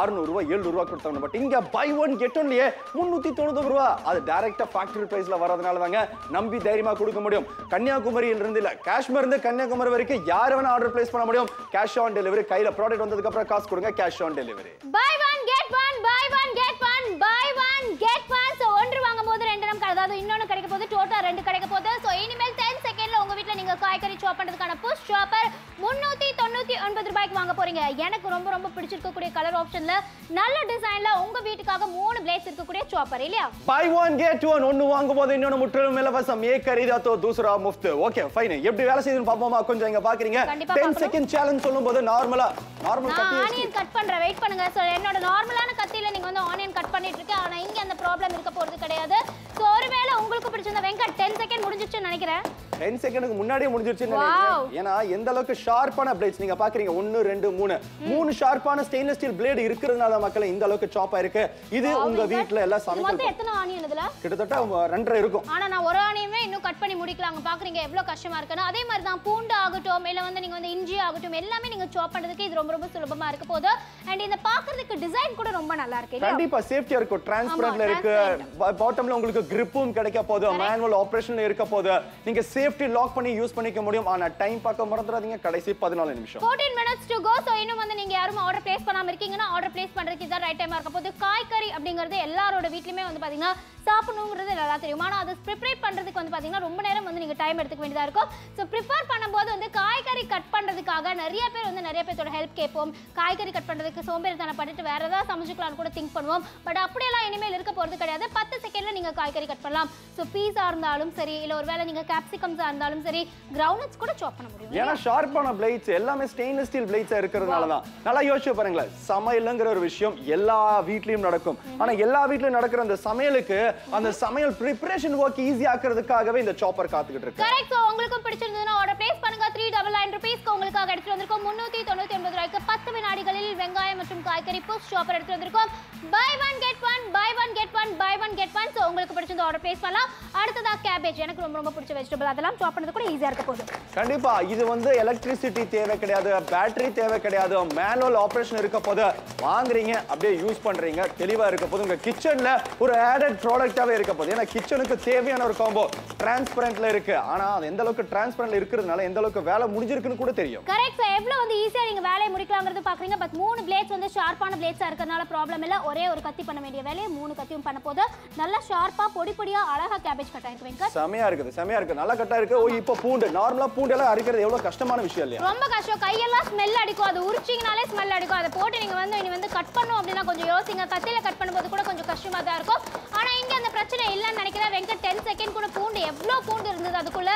அறுநூறு ரூபாய் எழுநூறு ரூபாய் கொடுத்தாங்க பட் இங்க பை ஒன் கெட் ஒன்லயே முன்னூத்தி தொண்ணூத்தி ரூபா. அது டைரக்டா ஃபேக்டரி பிரைஸ்ல வரதுனால தாங்க நம்பி தைரியமா கொடுக்க முடியும். கன்னியாகுமரியில இருந்து இல்ல காஷ்மீர் இருந்து கன்னியாகுமரி வரைக்கும் யார் வேணா ஆர்டர் பிளேஸ் பண்ண முடியும். கேஷ் ஆன் டெலிவரி கையில ப்ராடக்ட் வந்ததுக்கு அப்புறம் காசு கொடுங்க cash on delivery
buy one get one buy one get one buy one get one so ஒன்று வாங்கும் போது ரெண்டு நம்ம அதாவது இன்னொன்று கிடைக்க போது டோட்டல் ரெண்டு கிடைக்க போகுது. ஸோ இனிமேல் டென் செகண்ட்ல உங்க வீட்டில் நீங்க காய்கறி சாப் பண்றதுக்கான புஷ் சாப்பர் முன்னூத்தி தொண்ணூத்தி ஒன்பது ரூபாய்க்கு வாங்க போறீங்க. எனக்கு ரொம்ப ரொம்ப பிடிச்சிருக்கக்கூடிய கலர் ஆப்ஷன்ல நல்ல டிசைன்ல உங்க வீட்டுக்காக மூணு பிளேட்ஸ் இருக்கக்கூடிய சாப்பர் இல்லையா?
பை ஒன் கெட் ஒன் ஒன்னு வாங்கும் போது இன்னொன்னு முற்றிலும் இலவசம். ஏ கரிதாத்தோ தூசரா முஃப்த். ஓகே ஃபைன் எப்படி வேலை செய்யுதுன்னு பாப்போமா கொஞ்சம் இங்க பாக்குறீங்க.
கண்டிப்பா
10
பார்க்கணும்.
செகண்ட் சேலஞ்ச் சொல்லும்போது நார்மலா நார்மல் கத்தி
ஆனியன் கட் பண்றேன். வெயிட் பண்ணுங்க. என்னோட நார்மலான கத்தியில நீங்க வந்து ஆனியன் கட் பண்ணிட்டு இருக்கேன். ஆனா இங்க அந்த ப்ராப்ளம் இருக்க போறது கிடையாது ஸோ ஒருவேளை உங்களுக்கு பிடிச்சிருந்த வெங்கட் டென் செகண்ட் முடிஞ்சிச்சுன்னு நினைக்கிறேன்
10 செகண்டுக்கு முன்னாடியே முடிஞ்சிருச்சுன்னு ஏன்னா எந்த அளவுக்கு ஷார்ப்பான பிளேட்ஸ் நீங்க பாக்குறீங்க? ஒன்னு ரெண்டு மூணு. மூணு ஷார்ப்பான ஸ்டெயின்லெஸ் ஸ்டீல் பிளேடு இருக்கிறதுனால மக்கள் இந்த அளவுக்கு சாப் ஆயிருக்கு. இது உங்க
வெங்கட்.
வீட்ல எல்லாம்
இது
சமைக்கிறது
எத்தனை ஆனியன் இதுல
கிட்டத்தட்ட ரெண்டரை இருக்கும்.
ஆனா நான் ஒரு ஆனியமே இன்னும் கட் பண்ணி முடிக்கலாங்க பாக்குறீங்க எவ்வளவு கஷ்டமா இருக்குன்னு. அதே மாதிரி தான் பூண்டு ஆகட்டும் இல்ல வந்து நீங்க வந்து இஞ்சி ஆகட்டும் எல்லாமே நீங்க சாப் பண்றதுக்கு இது ரொம்ப ரொம்ப சுலபமா இருக்க போகுது. அண்ட் இந்த பாக்குறதுக்கு டிசைன் கூட ரொம்ப நல்லா இருக்கு
கண்டிப்பா சேஃப்டியா இருக்கும். டிரான்ஸ்பரண்ட்ல இருக்கு. பாட்டம்ல உங்களுக்கு கிரிப்பும் கிடைக்க போகுது. மேனுவல் ஆபரேஷன்ல இருக்க போகுது. நீங்க சேஃப் சேஃப்டி லாக் பண்ணி யூஸ் பண்ணிக்க முடியும். ஆனா டைம் பார்க்க மறந்துடாதீங்க. கடைசி பதினாலு நிமிஷம்.
14 மினிட்ஸ் டு கோ ஸோ இன்னும் வந்து நீங்க யாரும் ஆர்டர் பிளேஸ் பண்ணாம இருக்கீங்கன்னா ஆர்டர் பிளேஸ் பண்றதுக்கு இதான் ரைட் டைமா இருக்க போது காய்கறி அப்படிங்கிறது எல்லாரோட வீட்லயுமே வந்து பாத்தீங்கன்னா சாப்பிடணுங்கிறது நல்லா தெரியும். ஆனா அதை ப்ரிப்பேர் பண்றதுக்கு வந்து பாத்தீங்கன்னா ரொம்ப நேரம் வந்து நீங்க டைம் எடுத்துக்க வேண்டியதா இருக்கும். ஸோ ப்ரிப்பேர் பண்ணும்போது வந்து காய்கறி கட் பண்றதுக்காக நிறைய பேர் வந்து நிறைய பேர்த்தோட ஹெல்ப் கேட்போம். காய்கறி கட் பண்றதுக்கு சோம்பேறித்தனை பண்ணிட்டு வேற ஏதாவது சமைச்சுக்கலாம்னு கூட திங்க் பண்ணுவோம். பட் அப்படியெல்லாம் இனிமேல் இருக்க போறது கிடையாது. பத்து செகண்ட்ல நீங்க காய்கறி கட் பண்ணலாம். ஸோ பீஸா இருந்தாலும் சரி இல்ல ஒருவேளை நீங்க கேப்சிகம்ஸா இருந்தாலும் சரி கிரவுண்ட்ஸ் கூட சாப் பண்ண முடியும்.
ஏன்னா ஷார்ப்பான பிளேட்ஸ் எல்லாமே ஸ்டெயின்லெஸ் ஸ்டீல் பிளேட்ஸா இருக்கிறதுனால தான். நல்லா யோசிச்சு பாருங்களேன். சமையல்ங்கிற ஒரு விஷயம் எல்லா வீட்லயும் நடக்கும். ஆனா எல்லா வீட்லயும் நடக்கிற அந்த சமையலுக்கு அந்த சமையல் ப்ரிப்பரேஷன் ஒர்க் ஈஸி ஆக்குறதுக்காகவே இந்த சாப்பர் காத்துக்கிட்டு இருக்கு.
கரெக்ட் ஸோ உங்களுக்கும் பிடிச்சிருந்ததுன்னா ஆர்டர் பிளேஸ் பண்ணுங்க. த்ரீ டபுள் நைன் ருபீஸ்க்கு உங்களுக்காக எடுத்துட்டு வந்திருக்கோம். முன்னூத்தி தொண்ணூத்தி ஒன்பது ரூபாய்க்கு பத்து வினாடிகளில் வெங்காயம் மற்றும் காய்கறி புஷ் ஷாப்பர் எடுத்துட்டு வந்திருக்கோம். Buy one get one buy one get one buy one get one so உங்களுக்கு பிடிச்சிருந்த ஆர்டர் பிளேஸ் பண்ணலாம். அடுத்ததா கேபேஜ் எனக்கு ரொம்ப ரொம்ப பிடிச்ச வெஜிடபிள் அதெல்லாம் சாப் பண்ணது கூட ஈஸியா இருக்க போகுது.
கண்டிப்பா இது வந்து எலக்ட்ரிசிட்டி தேவை கிடையாது பேட்டரி தேவை கிடையாது மேனுவல் ஆபரேஷன் இருக்க போது வாங்குறீங்க அப்படியே யூஸ் பண்றீங்க தெளிவா இருக்க போது உங்க கிச்சன்ல ஒரு ஆடட் ப்ராடக்டாவே இருக்க போகுது. ஏன்னா கிச்சனுக்கு தேவையான ஒரு காம்போ டிரான்ஸ்பரண்ட்ல இருக்கு. ஆனா அது எந்த அளவுக்கு டிரான்ஸ்பரண்ட்ல இருக்கிறதுனால எந்த அளவுக்கு வேலை முடிஞ்சிருக்குன்னு கூட தெரியும்.
கரெக்ட் சார் எவ்வளவு வந்து ஈஸியா நீங்க வேலையை முடிக்கலாங்கிறது பாக்குறீங்க பட் மூணு பிளேட்ஸ் வந்து ஷார்ப்பான பிளேட்ஸா இருக்கறனால ப்ராப்ளம் இல்ல. ஒரே ஒரு கத்தி பண்ண வேண்டிய வேலையை மூணு கத்தியும் பண்ண போது நல்லா ஷார்ப்பா பொடி பொடியா அழகா கேபேஜ் கட் ஆயிருக்கு
செமையா இருக்குது செமையா இருக்கு நல்லா கட்டா இருக்கு. ஓ இப்போ பூண்டு. நார்மலா பூண்டு எல்லாம் அரைக்கிறது எவ்வளவு கஷ்டமான விஷயம் இல்லையா?
ரொம்ப கஷ்டம். கையெல்லாம் ஸ்மெல் அடிக்கும். அது உரிச்சிங்கனாலே ஸ்மெல் அடிக்கும். அதை போட்டு நீங்க வந்து இனி வந்து கட் பண்ணும் அப்படின்னா கொஞ்சம் யோசிங்க. கத்தியில கட் பண்ணும்போது கூட கொஞ்சம் கஷ்டமா தான் இருக்கும். ஆனா இங்க அந்த பிரச்சனை இல்லைன்னு நினைக்கிறேன். வெங்கட் டென் செகண்ட் கூட பூண்டு எவ்வளவு பூண்டு இருந்தது அதுக்குள்ள?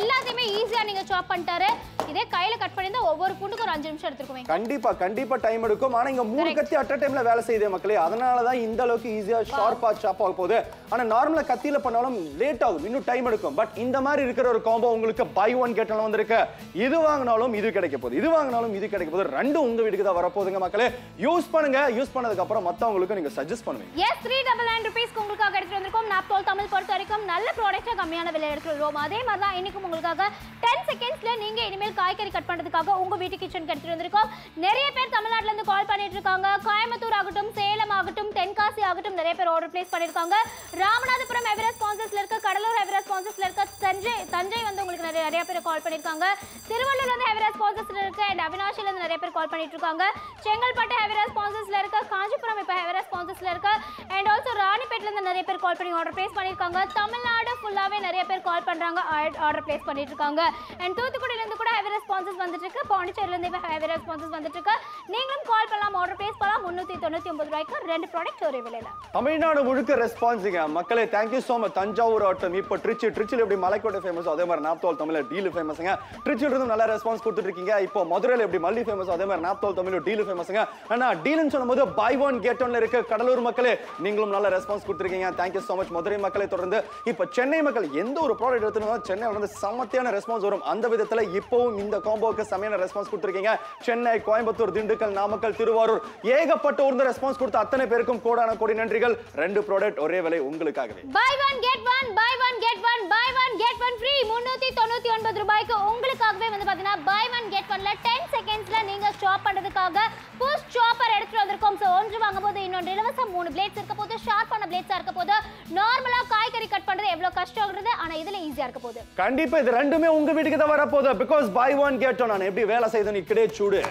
எல்லாத்தையுமே ஈஸியா நீங்க சாப் பண்ணிட்டாரு. இதே கையில கட் பண்ணியிருந்தா ஒவ்வொரு பூண்டுக்கும் ஒரு அஞ்சு நிமிஷம் எடுத்துருக்கும். வெங்கட்
கண்டிப்பா கண்டிப்பா டைம் எடுக்கும். ஆனா இங்க மூணு கத்தி அட் டைம்ல வேலை செய்யுது மக்களே. அதனால தான் இந்த அளவுக்கு ஈஸியா ஷார்ப்பா சாப் ஆக போகுது. ஆனா நார்மலா கத்தியில பண்ணாலும் லேட் ஆகும். இன்னும் டைம் எடுக்கும். பட் இந்த மாதிரி இருக்கிற ஒரு காம்போ உங்களுக்கு பை ஒன் கெட்டலாம் வந்திருக்கு. இது வாங்கினாலும் இது கிடைக்க போகுது. இது வாங்கினாலும் இது கிடைக்க போகுது. ரெண்டும் உங்க வீட்டுக்கு தான் வரப்போகுதுங்க மக்களே. யூஸ் பண்ணுங்க. யூஸ் பண்ணதுக்கு அப்புறம் மத்தவங்களுக்கு நீங்க சஜஸ்ட் பண்ணுவீங்க.
எஸ் த்ரீ டபுள் நைன் ருபீஸ்க்கு உங்களுக்காக எடுத்துட்டு வந்திருக்கோம். நாப்தோல் தமிழ் பொறுத்த வரைக்கும் நல்ல ப்ராடக்ட்டாக கம்மியான விலை எடுத்துருவோம் அதே மாதிரி தான் இன்னைக்கும் உங்களுக்காக டென் செகண்ட்ஸில் நீங்கள் இனிமேல் காய்கறி கட் பண்ணுறதுக்காக உங்கள் வீட்டு கிச்சன் எடுத்துகிட்டு வந்திருக்கோம். நிறைய பேர் தமிழ்நாட்டிலேருந்து கால் பண்ணிட்டு இருக்காங்க. கோயம்புத்தூர் ஆகட்டும் சேலம் ஆகட்டும் தென்காசி ஆகட்டும் நிறைய பேர் ஆர்டர் பிளேஸ் பண்ணியிருக்காங்க ராமநாதபுரம் எவரெஸ்ட் ஸ்பான்சர்ஸ்ல இருக்க கடலூர் எவரெஸ்ட் ஸ்பான்சர்ஸ்ல இருக்க தஞ்சை தஞ்சை வந்து உங்களுக்கு நிறைய நிறைய பேர் கால் பண்ணியிருக்காங்க திருவள்ளூர் வந்து எவரெஸ்ட் ஸ்பான்சர்ஸ்ல இருக்க அண்ட் அவினாஷில நிறைய பேர் கால் பண்ணிட்டு இருக்காங்க. செங்கல்பட்டு எவரெஸ்ட் ஸ்பான்சர்ஸ்ல இருக்க காஞ்சிபுரம் இப்போ எவரெஸ்ட் ஸ்பான்சர்ஸ்ல இருக்க அண்ட் ஆல்சோ ராணிப்பேட்டிலேருந்து நிறைய பேர் கால் பண்ணி ஆர்டர் பிளேஸ் பண்ணியிருக்காங்க தமிழ்நாடு ஃபுல்லாகவே நிறைய பேர் கால் பண்ணுறாங்க ஆர்டர் பிளேஸ் பண்ணிட்டு இருக்காங்க. அண்ட் தூத்துக்குடியிலேருந்து கூட ஹெவி ரெஸ்பான்சஸ் வந்துட்டு இருக்கு பாண்டிச்சேரியில இருந்து இப்போ வந்துட்டு இருக்கு நீங்களும் கால் பண்ணலாம் ஆர்டர் பிளேஸ் பண்ணலாம். முன்னூத்தி தொண்ணூத்தி ஒன்பது ரூபாய்க்கு ரெண்டு ப்ராடக்ட் ஒரே விலையில்.
தமிழ்நாடு முழுக்க ரெஸ்பான்ஸுங்க மக்களே thank you so much Thanjavur ஆட்டம். இப்போ ட்ரிச்சி ட்ரிச்சில் எப்படி மலைக்கோட்டை ஃபேமஸ் அதே மாதிரி நாப்தோல் தமிழ் டீலு ஃபேமஸுங்க ட்ரிச்சில் இருந்தும் நல்ல ரெஸ்பான்ஸ் கொடுத்துட்டு இருக்கீங்க இப்போ மதுரையில் எப்படி மல்லி ஃபேமஸ் அதே மாதிரி நாப்தோல் தமிழ் டீலு ஃபேமஸுங்க ஆனா டீலுன்னு சொல்லும்போது பை ஒன் கெட் ஒன்ல இருக்க. கடலூர் மக்களே நீங்களும் நல்ல ரெஸ்பான்ஸ் கொடுத்துருக்கீங்க. தேங்க்யூ ஸோ மச் மதுரை மக்களை தொடர்ந்து இப்போ சென்னை மக்கள் எந்த ஒரு ப்ராடக்ட் எடுத்துனாலும் சென்னை வந்து சமத்தியான ரெஸ்பான்ஸ் வரும் அந்த விதத்துல இப்போவும் இந்த காம்போக்கு செமையான ரெஸ்பான்ஸ் கொடுத்துருக்கீங்க. சென்னை கோயம்புத்தூர் திண்டுக்கல் நாமக்கல் திருவாரூர் ஏகப்பட்ட ஊர்ந்து ரெஸ்பான்ஸ் கொடுத்த அத்தனை பேருக்கும் கோடான கோடி நன்றிகள். ரெண்டு ப்ராடக்ட் ஒரே விலை உங்களுக்காகவே.
Buy one get one buy one get one buy one get one free முன்னூத்தி தொண்ணூத்தி ஒன்பது ரூபாய்க்கு உங்களுக்காகவே வந்து பாத்தீங்கன்னா பை ஒன் கெட் ஒன்ல டென் செகண்ட்ஸ்ல நீங்க ஷாப் பண்றதுக்காக புஷ் ஷாப்பர் எடுத்துட்டு வந்திருக்கோம். ஸோ ஒன்று வாங்கும் போது இன்னொன்று இலவசம் மூணு பிளேட்ஸ் இருக்க போது ஷார்ப்பான பிளேட்ஸா இருக்க போது நார்மலா காய்கறி கட் பண்றது எவ்வளவு கஷ்டங்கிறது ஆனா இதுல ஈஸியா இருக்க போகுது.
கண்டிப்பா இது ரெண்டுமே உங்க வீட்டுக்கு தான் வரப்போகுது. பிகாஸ் பை ஒன் கேட்டோம் நான் எப்படி வேலை செய்தேன் இக்கடே சூடு.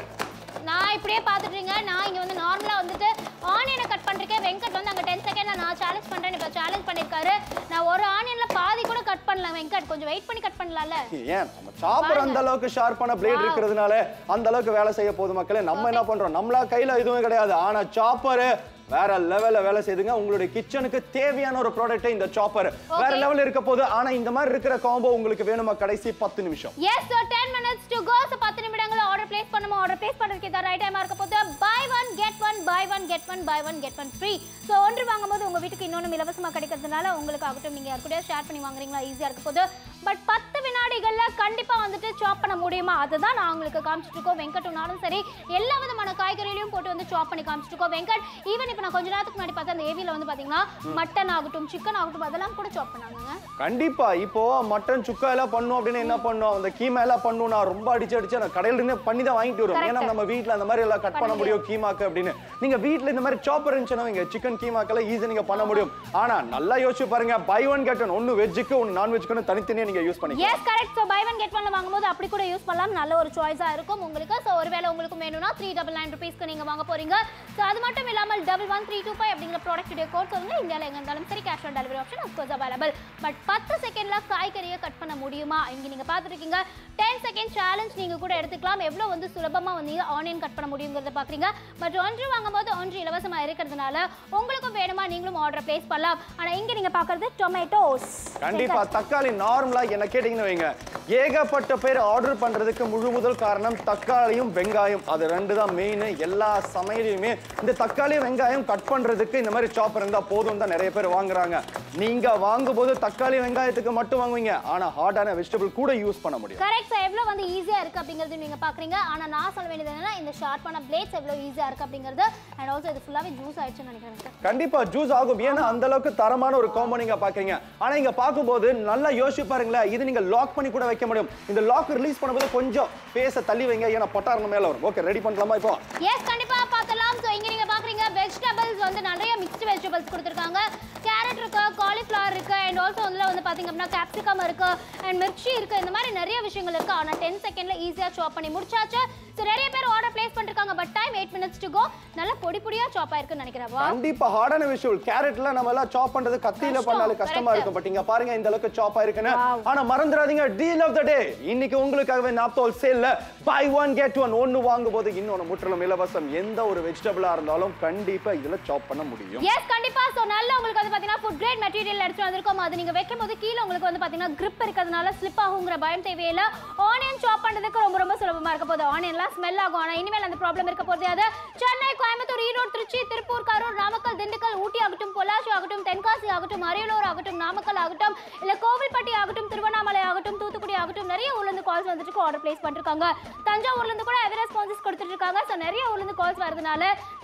நான் இப்படியே பார்த்துட்டீங்க நான் இங்க வந்து நார்மலா வந்துட்டு ஆனியனை கட் பண்ணிருக்கேன். வெங்கட் வந்து அங்க டென் செகண்ட் நான் சேலஞ்ச் பண்றேன் இப்போ சேலஞ்ச் பண்ணிருக்காரு. நான் ஒரு ஆனியன்ல பாதி கூட கட் பண்ணல வெங்கட். கொஞ்சம் வெயிட் பண்ணி கட் பண்ணலாம்ல?
ஏன்? நம்ம சாப்பர் அந்த அளவுக்கு ஷார்ப்பான பிளேட் இருக்கிறதுனால அந்த அளவுக்கு வேலை செய்ய போகுது மக்களே. நம்ம என்ன பண்றோம்? நம்மளா கையில எதுவும் கிடையாது. ஆனா சாப்பர் வேற லெவல்ல வேலை செய்துங்க. உங்களுடைய கிச்சனுக்கு தேவையான ஒரு ப்ராடக்ட் இந்த சாப்பர் வேற லெவல்ல இருக்க போது ஆனா இந்த மாதிரி இருக்கிற காம்போ உங்களுக்கு வேணுமா? கடைசி பத்து நிமிஷம்.
Yes sir ten minutes to go so பத்து நிமிடங்கள் ஆர்டர் பிளேஸ் பண்ணுமா? ஆர்டர் பிளேஸ் பண்ணுறதுக்கு இதான் ரைட் டைமாக இருக்க போது buy one get one buy one get one buy one get one free so ஒன்று வாங்கும்போது உங்கள் வீட்டுக்கு இன்னொன்று இலவசமாக கிடைக்கிறதுனால உங்களுக்கு ஆகட்டும் நீங்கள் யார் கூட ஷேர் பண்ணி வாங்குறீங்களா? ஈஸியாக இருக்க போது பட் பத்து வினாடிகளில் ஸ்பேஸ்ல கண்டிப்பா வந்துட்டு சாப் பண்ண முடியுமா? அதுதான் நான் உங்களுக்கு காமிச்சிட்டு இருக்கோம். வெங்கட்டுனாலும் சரி எல்லா விதமான காய்கறிகளையும் போட்டு வந்து சாப் பண்ணி காமிச்சிட்டு இருக்கோம். வெங்கட் ஈவன் இப்போ நான் கொஞ்ச நேரத்துக்கு முன்னாடி பார்த்தா அந்த ஏவியில் வந்து பாத்தீங்கன்னா மட்டன் ஆகட்டும் சிக்கன் ஆகட்டும் அதெல்லாம் கூட சாப் பண்ணாங்க
கண்டிப்பா. இப்போ மட்டன் சுக்கா எல்லாம் பண்ணும் அப்படின்னு என்ன பண்ணும்? அந்த கீமா எல்லாம் பண்ணும். நான் ரொம்ப அடிச்சு அடிச்சு நான் கடையில இருந்து பண்ணி தான் வாங்கிட்டு
Correct.
ஏன்னா நம்ம வீட்ல அந்த மாதிரி எல்லாம் கட் பண்ண முடியும் கீமாக்கு அப்படின்னு. நீங்க வீட்ல இந்த மாதிரி சாப்பர் இருந்துச்சுன்னா நீங்க சிக்கன் கீமாக்கெல்லாம் ஈஸி நீங்க பண்ண முடியும். ஆனா நல்லா யோசிச்சு பாருங்க. பை ஒன் கெட் ஒன் ஒன்னு வெஜ்ஜுக்கு ஒன்னு நான் வெஜ்ஜுக்கு தனித்தனியா நீங்க யூஸ் பண்ணிக்கலாம்
yes correct so buy one get ஒன்ல வாங்கும்போது அப்படி கூட யூஸ் பண்ணலாம். நல்ல ஒரு சாய்ஸா இருக்கும் உங்களுக்கு. ஸோ ஒருவேளை உங்களுக்கு வேணும்னா த்ரீ டபுள் நைன் ருபீஸ்க்கு நீங்க வாங்க போறீங்க. ஸோ அது மட்டும் இல்லாமல் double one three two five அப்படிங்கிற ப்ராடக்ட் கோட் சொல்லுங்க. இந்தியாவில் எங்க இருந்தாலும் சரி cash on delivery option of course available but பத்து செகண்ட்ல காய்கறியை கட் பண்ண முடியுமா? இங்க நீங்க பார்த்துருக்கீங்க. டென் செகண்ட் சேலஞ்ச் நீங்க கூட எடுத்துக்கலாம். எவ்வளவு வந்து சுலபமா வந்து ஆனியன் கட் பண்ண முடியுங்கிறத பாக்குறீங்க பட் ஒன்று வாங்கும்போது ஒன்று இலவசமா இருக்கிறதுனால உங்களுக்கும் வேணுமா நீங்களும் ஆர்டர் பிளேஸ் பண்ணலாம். ஆனா இங்க நீங்க பாக்குறது டொமேட்டோஸ்
கண்டிப்பா தக்காளி நார்மலா என்ன கேட்டீங்கன்னு வைங்க. ஏகப்பட்ட பேர் ஆர்டர் பண்றதுக்கு முழு முதல் காரணம் தக்காளியும் வெங்காயம். அது ரெண்டு தான் மெயின் எல்லா சமையலையுமே இந்த தக்காளி வெங்காயம் கட் பண்றதுக்கு இந்த மாதிரி சாப்பர் இருந்தா போதும் தான் நிறைய பேர் வாங்குறாங்க. நீங்க வாங்கும்போது தக்காளி வெங்காயத்துக்கு மட்டும் வாங்குவீங்க. ஆனா ஹார்டான வெஜிடபிள் கூட யூஸ் பண்ண முடியும்
கரெக்ட் எவ்வளவு வந்து ஈஸியா இருக்கு அப்படிங்கிறது நீங்க பாக்குறீங்க. ஆனா நான் சொல்ல வேண்டியது என்னன்னா இந்த ஷார்ப்பான பிளேட்ஸ் எவ்வளவு ஈஸியா இருக்கு அப்படிங்கிறது அண்ட் ஆல்சோ இது ஃபுல்லாவே ஜூஸ் ஆயிடுச்சுன்னு நினைக்கிறேன்.
கண்டிப்பா ஜூஸ் ஆகும். ஏன்னா அந்த அளவுக்கு தரமான ஒரு காம்போ நீங்க பாக்குறீங்க. ஆனா இங்க பார்க்கும்போது நல்லா யோசிச்சு பாருங்களேன். இது நீங்க லாக் பண்ணி கூட வைக்க முடியும். இந்த லாக் ரிலீஸ் பண்ணும்போது கொஞ்சம் பேச தள்ளி வைங்க ஏன்னா பொட்டாரணம் மேல வரும். ஓகே ரெடி பண்ணலாமா இப்போ?
எஸ் கண்டிப்பா பார்த்தலாம் சோ இங்க வெஜிடபிள்ஸ் வந்து நிறைய மிக்ஸ்டு வெஜிடபிள்ஸ் கொடுத்துருக்காங்க. கேரட் இருக்கு காலிஃப்ளவர் இருக்கு அண்ட் ஆல்சோ வந்து வந்து பாத்தீங்க அப்படின்னா கேப்சிகம் இருக்கு அண்ட் மிர்ச்சி இருக்கு. இந்த மாதிரி நிறைய விஷயங்கள் இருக்கு. ஆனா டென் செகண்ட்ல ஈஸியா சாப் பண்ணி முடிச்சாச்சு. ஸோ நிறைய பேர் ஆர்டர் பிளேஸ் பண்ணிருக்காங்க but time eight minutes to go நல்லா பொடி பொடியா சாப் ஆயிருக்குன்னு நினைக்கிறேன்
கண்டிப்பா ஹார்டான விஷயம். கேரட்ல நம்ம எல்லாம் சாப் பண்றது கத்தியில பண்ணாலும் கஷ்டமா. இருக்கும். பட் இங்க பாருங்க இந்த அளவுக்கு சாப் ஆயிருக்குன்னு. ஆனா மறந்துடாதீங்க. டீல் ஆஃப் த டே இன்னைக்கு உங்களுக்காகவே நாப்தோல் சேல்ல பை ஒன் கெட் ஒன் ஒன்னு வாங்கும் போது இன்னொன்னு முற்றிலும் இலவசம். எந்த ஒரு வெஜிடபிளா இருந்தாலும் கண்டிப்பா இதுல சாப் பண்ண முடியும்.
எஸ் கண்டிப்பா. ஸோ நல்ல உங்களுக்கு வந்து பார்த்தீங்கன்னா ஃபுட் கிரேட் மெட்டீரியல் எடுத்து வந்திருக்கோம். அது நீங்கள் வைக்கும் போது கீழே உங்களுக்கு வந்து பார்த்தீங்கன்னா கிரிப் இருக்கிறதுனால ஸ்லிப் ஆகுங்கிற பயம் தேவையில்லை. ஆனியன் சாப் பண்ணுறதுக்கு ரொம்ப ரொம்ப சுலபமாக இருக்க போகுது. ஆனியன்லாம் ஸ்மெல் ஆகும். ஆனால் இனிமேல் அந்த ப்ராப்ளம் இருக்க போகிறது அது சென்னை கோயம்புத்தூர் ஈரோடு திருச்சி திருப்பூர் கரூர் நாமக்கல் திண்டுக்கல் ஊட்டி ஆகட்டும் பொள்ளாச்சி ஆகட்டும் தென்காசி ஆகட்டும் அரியலூர் ஆகட்டும் நாமக்கல் ஆகட்டும் இல்லை கோவில்பட்டி ஆகட்டும் திருவண்ணாமலை ஆகட்டும் தூத்துக்குடி ஆகட்டும் நிறைய ஊர்லேருந்து கால்ஸ் வந்துட்டு ஆர்டர் பிளேஸ் பண்ணிருக்காங்க. தஞ்சாவூர்லேருந்து கூட எவ்வளோ ரெஸ்பான்சஸ் கொடுத்துட்டு இருக்காங்க. ஸோ நிறைய ஊர்லேருந்து கால்ஸ் வரதுனால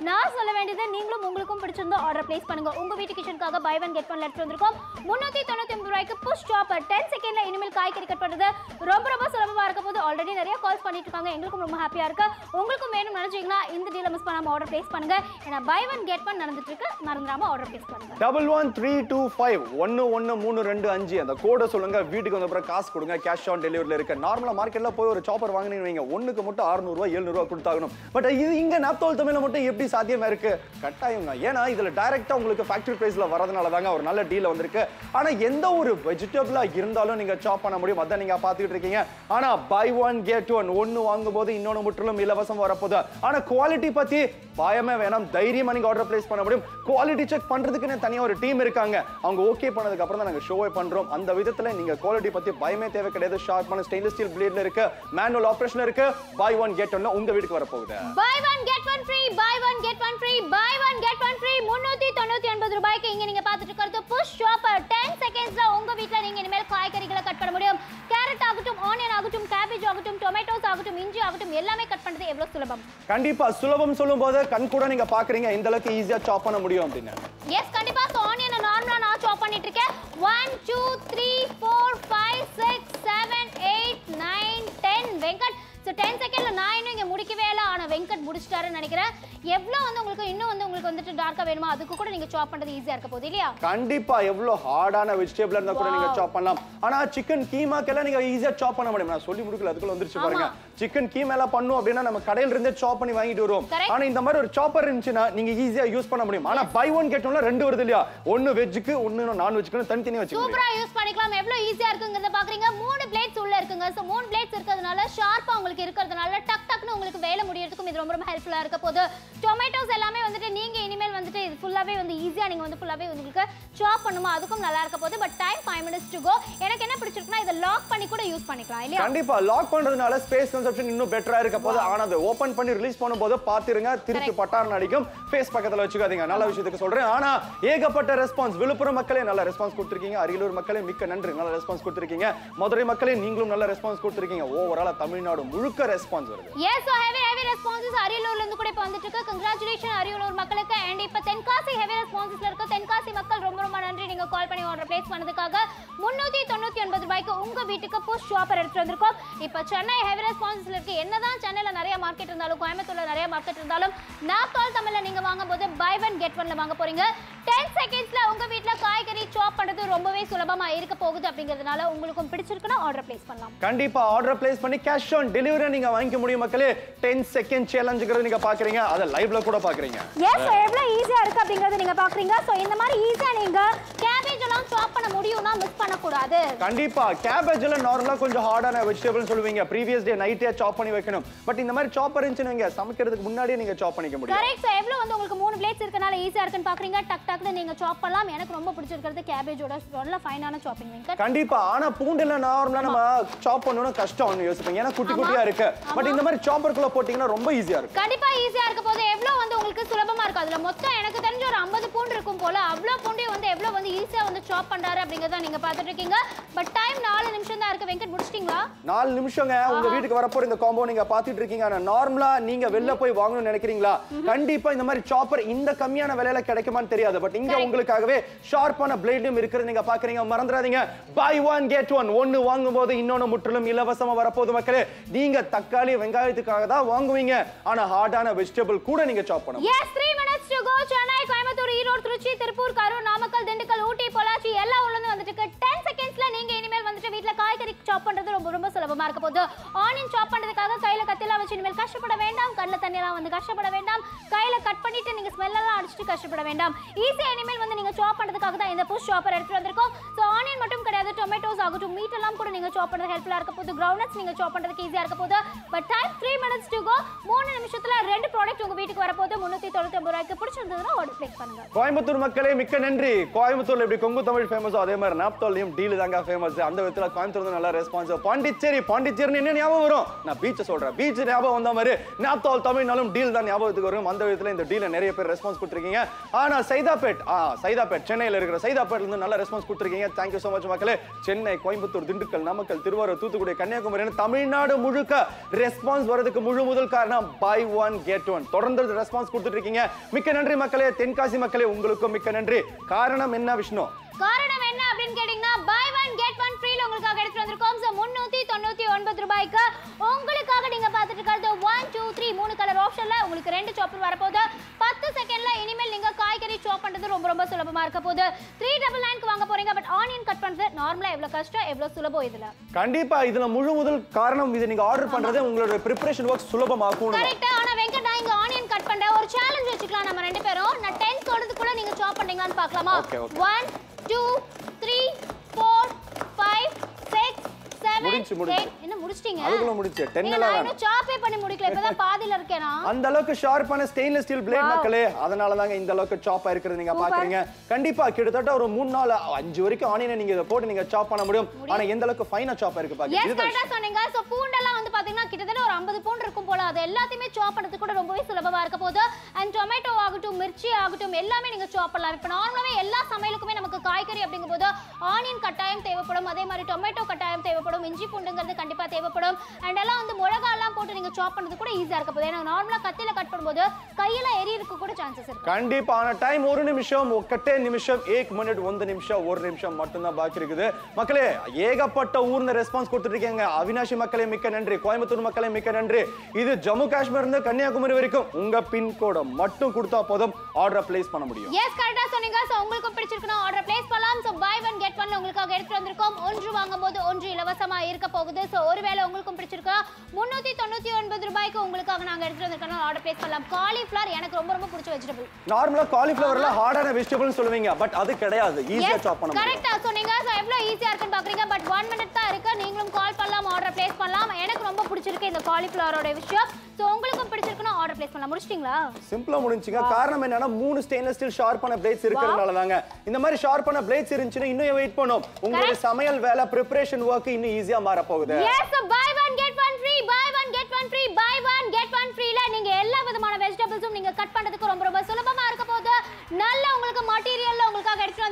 நான் சொல்ல வேண்டியது நீங்களும் உங்களுக்கும் பிடிச்சிருந்தா ஆர்டர் பிளேஸ் பண்ணுங்க. உங்க வீட்டு கிச்சனுக்காக பை ஒன் கெட் ஒன் லெட்டர் வந்திருக்கோம். முன்னூத்தி தொண்ணூத்தி ஒன்பது ரூபாய்க்கு புஷ் சாப்பர் டென் செகண்ட்ல இனிமேல் காய்கறி கட் பண்றது ரொம்ப ரொம்ப சுலபமா இருக்க போது ஆல்ரெடி நிறைய கால்ஸ் பண்ணிட்டு இருக்காங்க. எங்களுக்கும் ரொம்ப ஹாப்பியா இருக்கு. உங்களுக்கும் வேணும் நினைச்சீங்கன்னா இந்த டீல மிஸ் பண்ணாம ஆர்டர் பிளேஸ் பண்ணுங்க. ஏன்னா பை ஒன் கெட் ஒன் நடந்துட்டு இருக்கு. மறந்துடாம ஆர்டர் பிளேஸ் பண்ணுங்க.
Double one three two five ஒன்னு ஒன்னு மூணு ரெண்டு அஞ்சு. அந்த கோடை சொல்லுங்க. வீட்டுக்கு வந்த அப்புறம் காசு கொடுங்க. கேஷ் ஆன் டெலிவரியில் இருக்க. நார்மலா மார்க்கெட்ல போய் ஒரு சாப்பர் வாங்கினீங்க வைங்க. ஒண்ணுக்கு மட்டும் 600 ரூபாய் 700 ரூபாய் கொடுத்தாகணும். பட் இது இங்க நாப்தோல் தமிழ்ல மட்டும் எப்படி சாத்தியமா இருக்கு? கட்டாயங்க. ஏன்னா இதுல டைரக்டா உங்களுக்கு ஃபேக்டரி பிரைஸ்ல வரதுனால தாங்க ஒரு நல்ல டீல் வந்திருக்கு. ஆனா எந்த ஒரு வெஜிடபிளா இருந்தாலும் நீங்க சாப் பண்ண முடியும். அதான் நீங்க பாத்துக்கிட்டு இருக்கீங்க. ஆனா பை ஒன் கேட் ஒன் ஒன்னு வாங்கும் போது முற்றிலும் இலவசம் வரப்போகுது. ஆனா குவாலிட்டி பத்தி பயமே வேணாம். தைரியமா நீங்க ஆர்டர் பிளேஸ் பண்ண முடியும். குவாலிட்டி செக் பண்றதுக்குன்னு தனியா ஒரு டீம் இருக்காங்க. அவங்க ஓகே பண்ணதுக்கு அப்புறம் தான் நாங்க ஷோவே பண்றோம். அந்த விதத்துல நீங்க குவாலிட்டி பத்தி பயமே தேவை கிடையாது. ஷார்ப்பான ஸ்டெயின்லெஸ் ஸ்டீல் பிளேட்ல இருக்கு. மேனுவல் ஆப்ரேஷன் இருக்கு. பை ஒன் கெட் ஒன் உங்க வீட்டுக்கு வரப்போகுது.
Buy one get one free buy one get one free buy one get one free முன்னூத்தி தொண்ணூத்தி ஒன்பது ரூபாய்க்கு இங்க நீங்க பார்த்துட்டு இருக்கிறது புஷ் ஷாப்பர் டென் செகண்ட்ஸ்ல உங்க வீட்ல நீங்க இனிமேல் காய்கறிகளை கட் பண்ண முடியும். கேரட் ஆகட்டும் ஆனியன் ஆகட்டும் கேபேஜ் ஆகட்டும் டொமேட்டோஸ் ஆகட்டும் இஞ்சி ஆகட்டும் எல்லாமே கட் பண்றது எவ்வளவு சுலபம்?
கண்டிப்பா சுலபம் சொல்லும் போது கண் கூட நீங்க பாக்குறீங்க இந்த அளவுக்கு ஈஸியா சாப் பண்ண முடியும் அப்படின்னு.
எஸ் கண்டிப்பா. ஸோ ஆனியனை நார்மலா நான் சாப் பண்ணிட்டு இருக்கேன். One two three four five six seven eight nine ten Venkat so ten செகண்ட்ல நான் இன்னும் இங்க முடிக்கவே இல்லை. ஆனா வெங்கட் முடிச்சிட்டாருன்னு நினைக்கிறேன். எவ்வளோ வந்து உங்களுக்கு இன்னும் வந்து உங்களுக்கு வந்துட்டு டார்க்கா வேணுமோ அதுக்கு கூட நீங்க சாப் பண்றது ஈஸியா இருக்க போகுது இல்லையா?
கண்டிப்பா எவ்வளவு ஹார்டான வெஜிடபிள் இருந்தா கூட நீங்க
Wow.
சாப் பண்ணலாம். ஆனா சிக்கன் கீமாக்கெல்லாம் நீங்க ஈஸியா சாப் பண்ண முடியும். நான் சொல்லி முடிக்கல அதுக்குள்ள வந்துருச்சு பாருங்க. சிக்கன் கீமா எல்லாம் பண்ணும் அப்படின்னா நம்ம கடையில இருந்தே சாப் பண்ணி வாங்கிட்டு வருவோம். ஆனா இந்த மாதிரி ஒரு சாப்பர் இருந்துச்சுன்னா நீங்க ஈஸியா யூஸ் பண்ண முடியும். ஆனா பை ஒன் கெட் ஒன்ல ரெண்டு வருது இல்லையா? ஒன்னு வெஜ்ஜுக்கு ஒன்னு நான் வெஜ்ஜுக்கு தனித்தனியா முடியும்
சூப்பரா யூஸ் பண்ணிக்கலாம். எவ்வளவு ஈஸியா இருக்குங்கிறத பாக்குறீங்க. மூணு பிளேட்ஸ் உள்ள இருக்குங்க. சோ மூணு பிளேட்ஸ் இருக்கிறதுனால ஷார்ப்பா உங்களுக்கு இருக்கிறதுனால டக் டக்னு உங்களுக்கு வேலை முடியறதுக்கும் இது ரொம்ப ரொம்ப ஹெல்ப்ஃபுல்லா இருக்க போகுது. டொமேட்டோஸ் எல்லாமே வந்துட்டு நீங்க இனிமேல் வந்துட்டு இது ஃபுல்லாவே வந்து ஈஸியா நீங்க வந்து ஃபுல்லாவே உங்களுக்கு சாப் பண்ணுமா அதுக்கும் நல்லா இருக்க போகுது. But time five minutes to go எனக்கு என்ன பிடிச்சிருக்குன்னா இதை லாக் பண்ணி கூட யூஸ் பண்ணிக்கலாம் இல்லையா?
கண்டிப்பா. லாக் பண்றதுனால ஸ்பேஸ் கன்சப்ஷன் இன்னும் பெட்டரா இருக்க போது ஆனா அதை ஓபன் பண்ணி ரிலீஸ் பண்ணும்போது பாத்துருங்க திருப்பி. பட்டாரம் அடிக்கும். ஃபேஸ் பக்கத்துல வச்சுக்காதீங்க. நல்ல விஷயத்துக்கு சொல்றேன். ஆனா ஏகப்பட்ட ரெஸ்பான்ஸ் விழுப்புரம் மக்களே நல்ல ரெஸ்பான்ஸ் கொடுத்திருக்கீங்க. அரியலூர் மக்களே மிக்க நன்றி. நல்ல ரெஸ்பான்ஸ் கொடுத்திருக்கீங்க. மதுரை மக்களே நீங்களும் நல்ல ரெஸ்பான்ஸ் ரெஸ்பான்ஸ் கொடுத்துருக்கீங்க. ஓவராலா தமிழ்நாடு முழுக்க ரெஸ்பான்ஸ் வருது.
Yes so heavy heavy responses அரியலூர்ல இருந்து கூட இப்போ வந்துட்டு இருக்கு கங்க்ராச்சுலேஷன் அரியலூர் மக்களுக்கு. அண்ட் இப்போ தென்காசி ஹெவி ரெஸ்பான்சஸ்ல இருக்க. தென்காசி மக்கள் ரொம்ப ரொம்ப நன்றி. நீங்க கால் பண்ணி ஆர்டர் பிளேஸ் பண்ணதுக்காக. முன்னூத்தி தொண்ணூத்தி ஒன்பது ரூபாய்க்கு உங்க வீட்டுக்கு புஷ் ஷாப்பர் எடுத்துட்டு வந்திருக்கோம். இப்போ சென்னை ஹெவி ரெஸ்பான்சஸ்ல இருக்கு. என்னதான் சென்னையில நிறைய மார்க்கெட் இருந்தாலும் கோயம்புத்தூர்ல நிறைய மார்க்கெட் இருந்தாலும் நான் கால் தமிழ்ல நீங்க வாங்கும்போது பை ஒன் கெட் ஒன்ல வாங்க போறீங்க. டென் செகண்ட்ஸ்ல உங்க வீட்ல காய்கறி சாப் பண்றது ரொம்பவே சுலபமா இருக்க போகுது அப்படிங்கிறதுனால உங்களுக்கும் பிடிச்சிருக்குன்னா ஆர்டர் பிளேஸ் பண்ணலாம்.
கண்டிப்பா ஆர்டர் பிளேஸ் பண்ணி கேஷ் ஆன் டெலிவரி நீங்க வாங்கிக்க முடியும் மக்களே. டென் செகண்ட் சேலஞ்சுங்கிறது நீங்க பாக்குறீங்க. அதை லைவ்ல கூட பாக்குறீங்க.
எஸ் எவ்வளவு ஈஸியா இருக்கு அப்படிங்கறத நீங்க பாக்குறீங்க. சோ இந்த மாதிரி ஈஸியா நீங்க கேபேஜ் எல்லாம் சாப் பண்ண முடியும்னா மிஸ் பண்ண கூடாது
கண்டிப்பா கேபேஜ்ல நார்மலா கொஞ்சம் ஹார்டான வெஜிடபிள் சொல்லுவீங்க. ப்ரீவியஸ் டே நைட்டே சாப் பண்ணி வைக்கணும். பட் இந்த மாதிரி சாப்பர் இருந்துச்சுன்னு வைங்க, சமைக்கிறதுக்கு முன்னாடியே நீங்க சாப் பண்ணிக்க முடியும்.
கரெக்ட் சோ எவ்வளவு வந்து உங்களுக்கு மூணு பிளேட்ஸ் இருக்கனால ஈஸியா இருக்குன்னு பாக்குறீங்க. டக் டக்னு நீங்க சாப் பண்ணலாம். எனக்கு ரொம்ப பிடிச்சிருக்கிறது கேபேஜோட நல்ல ஃபைனான சாப்பிங்
கண்டிப்பா. ஆனா பூண்டுல நார்மலா நம்ம சாப் பண்ணனும் கஷ்டம். யோசிப்பீங்க. ஏன்னா குட்டி குட்டியா இருக்கு. பட் இந்த மாதிரி சாப்பருக்குள்ள போட்டீங்கன்னா ரொம்ப ஈஸியா இருக்கும்
கண்டிப்பா ஈஸியா இருக்க போது எவ்வளவு வந்து உங்களுக்கு சுலபமா இருக்கும் அதுல? மொத்தம் எனக்கு தெரிஞ்ச ஒரு 50 பூண்டு இருக்கும் போல. அவ்வளவு பூண்டையும் வந்து எவ்வளவு வந்து ஈஸியா வந்து சாப் பண்றாரு அப்படிங்கறத நீங்க பாத்துட்டு இருக்கீங்க பட் டைம் நாலு நிமிஷம் தான் இருக்கு. வெங்கட் முடிச்சிட்டீங்களா?
நாலு நிமிஷங்க. உங்க வீட்டுக்கு வரப்போ இந்த காம்போ நீங்க பாத்துட்டு இருக்கீங்க ஆனா நார்மலா நீங்க வெளில போய் வாங்கணும்னு நினைக்கிறீங்களா? கண்டிப்பா இந்த மாதிரி சாப்பர் இந்த கம்மியான விலையில கிடைக்குமான்னு தெரியாது. பட் இங்க. உங்களுக்காகவே ஷார்ப்பான பிளேடும் இருக்கிறது நீங்க பாக்குறீங்க மறந்துடாதீங்க. பை ஒன் கெட் ஒன் ஒன்னு வாங்கும் போது இன்னொன்னு முற்றிலும் இலவசமா வரப்போகுது மக்களே. நீங்க நீங்க தக்காளி வெங்காயத்துக்காக தான் வாங்குவீங்க. ஆனா ஹார்டான வெஜிடபிள் கூட நீங்க சாப் பண்ணணும்
yes three minutes to go Chennai Coimbatore Erode Trichy Tiruppur Karur Namakkal Dindigul Ooty Pollachi எல்லாம் உள்ள இருந்து வந்துட்டு இருக்கு டென் செகண்ட்ஸ்ல நீங்க இனிமேல் வந்துட்டு வீட்ல காய்கறி சாப் பண்றது ரொம்ப ரொம்ப சுலபமா இருக்க போகுது. ஆனியன் சாப் பண்றதுக்காக கையில கத்திலாம் வச்சு இனிமேல் கஷ்டப்பட வேண்டாம். கண்ணில் தண்ணியெல்லாம் வந்து கஷ்டப்பட வேண்டாம். கையில கட் பண்ணிட்டு நீங்க ஸ்மெல் எல்லாம் அடிச்சுட்டு கஷ்டப்பட வேண்டாம். ஈஸியா இனிமேல் வந்து நீங்க சாப் பண்றதுக்காக தான் இந்த புஷ் சாப்பர் எடுத்துட்டு வந்திருக்கோம். ஸோ ஆனியன் மட்டும் கிடையாது டொமேட்டோஸ் ஆகட்டும் மீட் எல்லாம் கூட நீங்க சாப் பண்றது ஹெல்ப்ஃபுல்லா இருக்க போகுது. கிரவுண்ட்ஸ் நீங்க சாப் பண்றதுக்கு ஈஸியா இருக்க போகுது but time three minutes to go மூணு நிமிஷத்துல ரெண்டு ப்ராடக்ட் உங்க வீட்டுக்கு வரப்போகுது. முன்னூத்தி தொண்ணூத்தி ரூபாய்க்கு பிடிச்சிருந்ததுன்னா ஆர்டர் பிளேஸ் பண்ணுங்க.
கோயம்புத்தூர் மக்களே மிக்க நன்றி. கோயம்புத்தூர்ல எப்படி கொங்கு தமிழ் ஃபேமஸோ அதே மாதிரி நாப்தோல்லையும் டீல் தாங்க ஃபேமஸ் அந்த விதத்துல கோயம்புத்தூர் வந்து நல்லா ரெஸ்பான்ஸ் பாண்டிச்சேரி பாண்டிச்சேரின்னு என்ன ஞாபகம் வரும்? நான் பீச்சை சொல்றேன். பீச் ஞாபகம் வந்த மாதிரி நாப்தோல் தமிழ்னாலும் டீல் தான் ஞாபகத்துக்கு வரும். அந்த விதத்துல இந்த டீல நிறைய பேர் ரெஸ்பான்ஸ் கொடுத்துருக்கீங்க. ஆனா சைதாப்பேட் ஆ சைதாப்பேட் சென்னையில இருக்கிற சைதாபேட்ல இருந்து நல்ல ரெஸ்பான்ஸ் கொடுத்துருக்கீங்க. தேங்க்யூ ஸோ மச் மக்களே. சென்னை கோயம்புத்தூர் திண்டுக்கல் நாமக்கல் திருவாரூர் தூத்துக்குடி கன்னியாகுமரி தமிழ்நாடு முழுக்க ரெஸ்பான்ஸ் வரதுக்கு முழு முதல் காரணம் பை ஒன் கெட் ஒன் தொடர்ந்து ரெஸ்பான்ஸ் கொடுத்துட்டு இருக்கீங்க. மிக்க நன்றி மக்களே தென்காசி மக்களே உங்களுக்கும் மிக்க நன்றி. காரணம் என்ன விஷ்ணு?
காரணம் என்ன அப்படின்னு கேட்டீங்கன்னா பை ஒன் கெட் ஒன் ஃப்ரீல உங்களுக்காக எடுத்துட்டு வந்திருக்கோம். ஸோ முன்னூத்தி தொண்ணூத்தி ஒன்பது ரூபாய்க்கு உங்களுக்காக நீங்க பார்த்துட்டு இருக்கிறது ஒன் டூ த்ரீ மூணு கலர் ஆப்ஷன்ல உங்களுக்கு ரெண்டு சாப்பர் வரப்போகுது. ரொம்ப ரொம்ப சுலபமா இருக்க போது த்ரீ டபுள் நைன்க்கு வாங்க போறீங்க. பட் ஆனியன் கட் பண்றது நார்மலா எவ்வளவு கஷ்டம் எவ்வளவு சுலபம் இதுல?
கண்டிப்பா இதுல முழு முதல் காரணம் இது நீங்க ஆர்டர் பண்றதே உங்களோட ப்ரிப்பரேஷன் ஒர்க் சுலபமாக்கும்
கரெக்ட் ஆனா வெங்கட் நான் இங்க ஆனியன் கட் பண்ற ஒரு சேலஞ்ச் வச்சுக்கலாம் நம்ம ரெண்டு பேரும். நான் 10 சொல்றதுக்குள்ள நீங்க சாப் பண்ணீங்களான்னு பார்க்கலாமா? 1 2 3 4 5 பாதியில இருக்கேன்?
அந்த அளவுக்கு ஷார்ப்பான ஸ்டெயின்லெஸ் ஸ்டீல் அதனால தாங்க இந்த அளவுக்கு சாப் ஆயிருக்கிறது நீங்க பாக்குறீங்க. கண்டிப்பா கிட்டத்தட்ட ஒரு 3 வரைக்கும் ஆனியனை நீங்க போட்டு நீங்க சாப் பண்ண முடியும். ஆனா எந்த அளவுக்கு
பூண்டெல்லாம் வந்து பாத்தீங்கன்னா கிட்டத்தட்ட ஒரு 50 பவுண்ட் இருக்கும் போல. அது எல்லாத்தையுமே சாப் பண்றது கூட ரொம்பவே சுலபமா இருக்க போகுது. அண்ட் டொமேட்டோ ஆகட்டும் மிர்ச்சி ஆகட்டும் எல்லாமே நீங்க சாப் பண்ணலாம். இப்போ நார்மலாவே எல்லா சமையலுக்குமே நமக்கு காய்கறி அப்படிங்கும்போது ஆனியன் கட்டாயம் தேவைப்படும். அதே மாதிரி டொமேட்டோ கட்டாயம் தேவைப்படும். இஞ்சி பூண்டுங்கிறது கண்டிப்பா தேவைப்படும். அண்ட் எல்லாம் வந்து மிளகா எல்லாம் போட்டு நீங்க சாப் பண்றது கூட ஈஸியா இருக்க போகுது. ஏன்னா நார்மலா கத்தியில கட் பண்ணும்போது கையில எரியறதுக்கு கூட சான்சஸ் இருக்கு.
கண்டிப்பா. ஆன டைம் ஒரு நிமிஷம் ஒக்கட்டே நிமிஷம் ஏக் மினிட் ಒಂದು நிமிஷம் ஒரு நிமிஷம் மட்டும்தான் பாக்கி இருக்குது. மக்களே ஏகப்பட்ட ஊர்ல ரெஸ்பான்ஸ் கொடுத்துட்டு இருக்கீங்க அவினாஷி மக்களே மிக்க நன்றி. கோயம்புத்தூர் மக்களே மிக்க நன்றி. இது ஜம்மு காஷ்மீர் இருந்து கன்னியாகுமரி வரைக்கும் உங்க பின்கோட மட்டும் கொடுத்தா போதும். ஆர்டர் பிளேஸ் பண்ண முடியும்.
எஸ் கரெக்டா சொன்னீங்க. சோ உங்களுக்கு பிடிச்சிருக்குன்னா ஆர்டர் பிளேஸ் பண்ணலாம். So buy one get one உங்களுக்காக எடுத்துட்டு வந்திருக்கோம். ஒன்று வாங்கும்போது ஒன்று இலவசமா இருக்க போகுது. சோ ஒருவேளை உங்களுக்கும் பிடிச்சிருக்கா? முன்னூத்தி தொண்ணூத்தி ஒன்பது ரூபாய்க்கு உங்களுக்காக நாங்க எடுத்துட்டு வந்திருக்கோம். ஆர்டர் பிளேஸ் பண்ணலாம். காலிஃபிளவர் எனக்கு ரொம்ப ரொம்ப பிடிச்ச வெஜிடபிள்
நார்மலா காலிஃபிளவர்ல ஹார்டான வெஜிடபிள் சொல்லுவீங்க. பட் அது கிடையாது. ஈஸியா சாப் பண்ண முடியும்
கரெக்டா சொன்னீங்க சோ எவ்வளவு ஈஸியா இருக்குன்னு பாக்குறீங்க. பட் ஒன் மினிட் தான் இருக்கு. நீங்களும் கால் பண்ணலாம் ஆர்டர் பிளேஸ் பண்ணலாம். எனக்கு ரொம்ப பிடிச்சிருக்கு இந்த காலிஃபிளவரோட விஷயம். பிடிச்சிருக்குன்னா ஆர்டர் பிளேஸ் பண்ணலாம் முடிச்சிட்டீங்களா?
சிம்பிளா முடிஞ்சுங்க. காரணம் என்னன்னா மூணு ஸ்டெயின்லெஸ் ஸ்டீல் ஷார்ப்பான பிளேட்ஸ் இருக்கிறதுனால தாங்க இந்த மாதிரி ஷார்ப்பான பிளேட்ஸ் இருந்துச்சுன்னா இன்னும் வெயிட் பண்ணும்? உங்களுடைய சமையல் வேலை ப்ரிப்பரேஷன் ஒர்க் இன்னும் ஈஸியா மாற போகுது
yes buy one get one free buy one get one free buy one get one ஃப்ரீல நீங்க எல்லா விதமான வெஜிடபிள்ஸும் நீங்க கட் பண்றதுக்கு ரொம்ப ரொம்ப சுலபமா இருக்க போகுது. நல்ல உங்களுக்கு மெட்டீரியல்ல உங்களுக்காக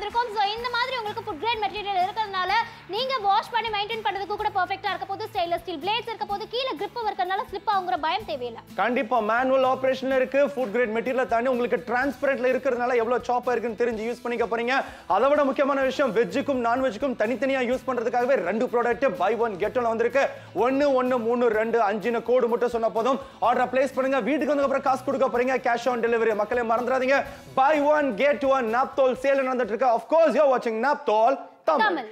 எடுத்துட்டு ஸோ இந்த மாதிரி உங்களுக்கு ஃபுட் கிரேட் மெட்டீரியல் இருக்கிறதுனால நீங்க வாஷ் பண்ணி மெயின்டைன் பண்ணுறதுக்கு கூட பர்ஃபெக்டாக இருக்க போது ஸ்டெயின்லெஸ் ஸ்டீல் பிளேட்ஸ் இருக்க போது கீழே grip இருக்கிறதுனால ஸ்லிப் ஆகுங்கிற பயம் தேவையில்லை.
கண்டிப்பாக மேனுவல் ஆப்ரேஷன் இருக்கு. ஃபுட் கிரேட் மெட்டீரியல் தாண்டி உங்களுக்கு டிரான்ஸ்பரண்ட்ல இருக்கிறதுனால எவ்வளோ சாப்பா இருக்குன்னு தெரிஞ்சு யூஸ் பண்ணிக்க போறீங்க. அதை விட முக்கியமான விஷயம் வெஜ்ஜுக்கும் நான்வெஜ்ஜுக்கும் தனித்தனியாக யூஸ் பண்ணுறதுக்காகவே ரெண்டு product buy one get one வந்திருக்கு. ஒன்று ஒன்று மூணு ரெண்டு அஞ்சுன்னு கோடு மட்டும் சொன்ன போதும். ஆர்டர் பிளேஸ் பண்ணுங்க. வீட்டுக்கு வந்ததுக்கு காசு கொடுக்க போறீங்க. கேஷ் ஆன் டெலிவரி மக்களே மறந்துடாதீங்க. Buy one get one Naaptol sale நடந்துட்டு இருக்க. ஆஃப் கோர்ஸ் யூ வாட்சிங் நாப்தோல் தமிழ்
தமிழ்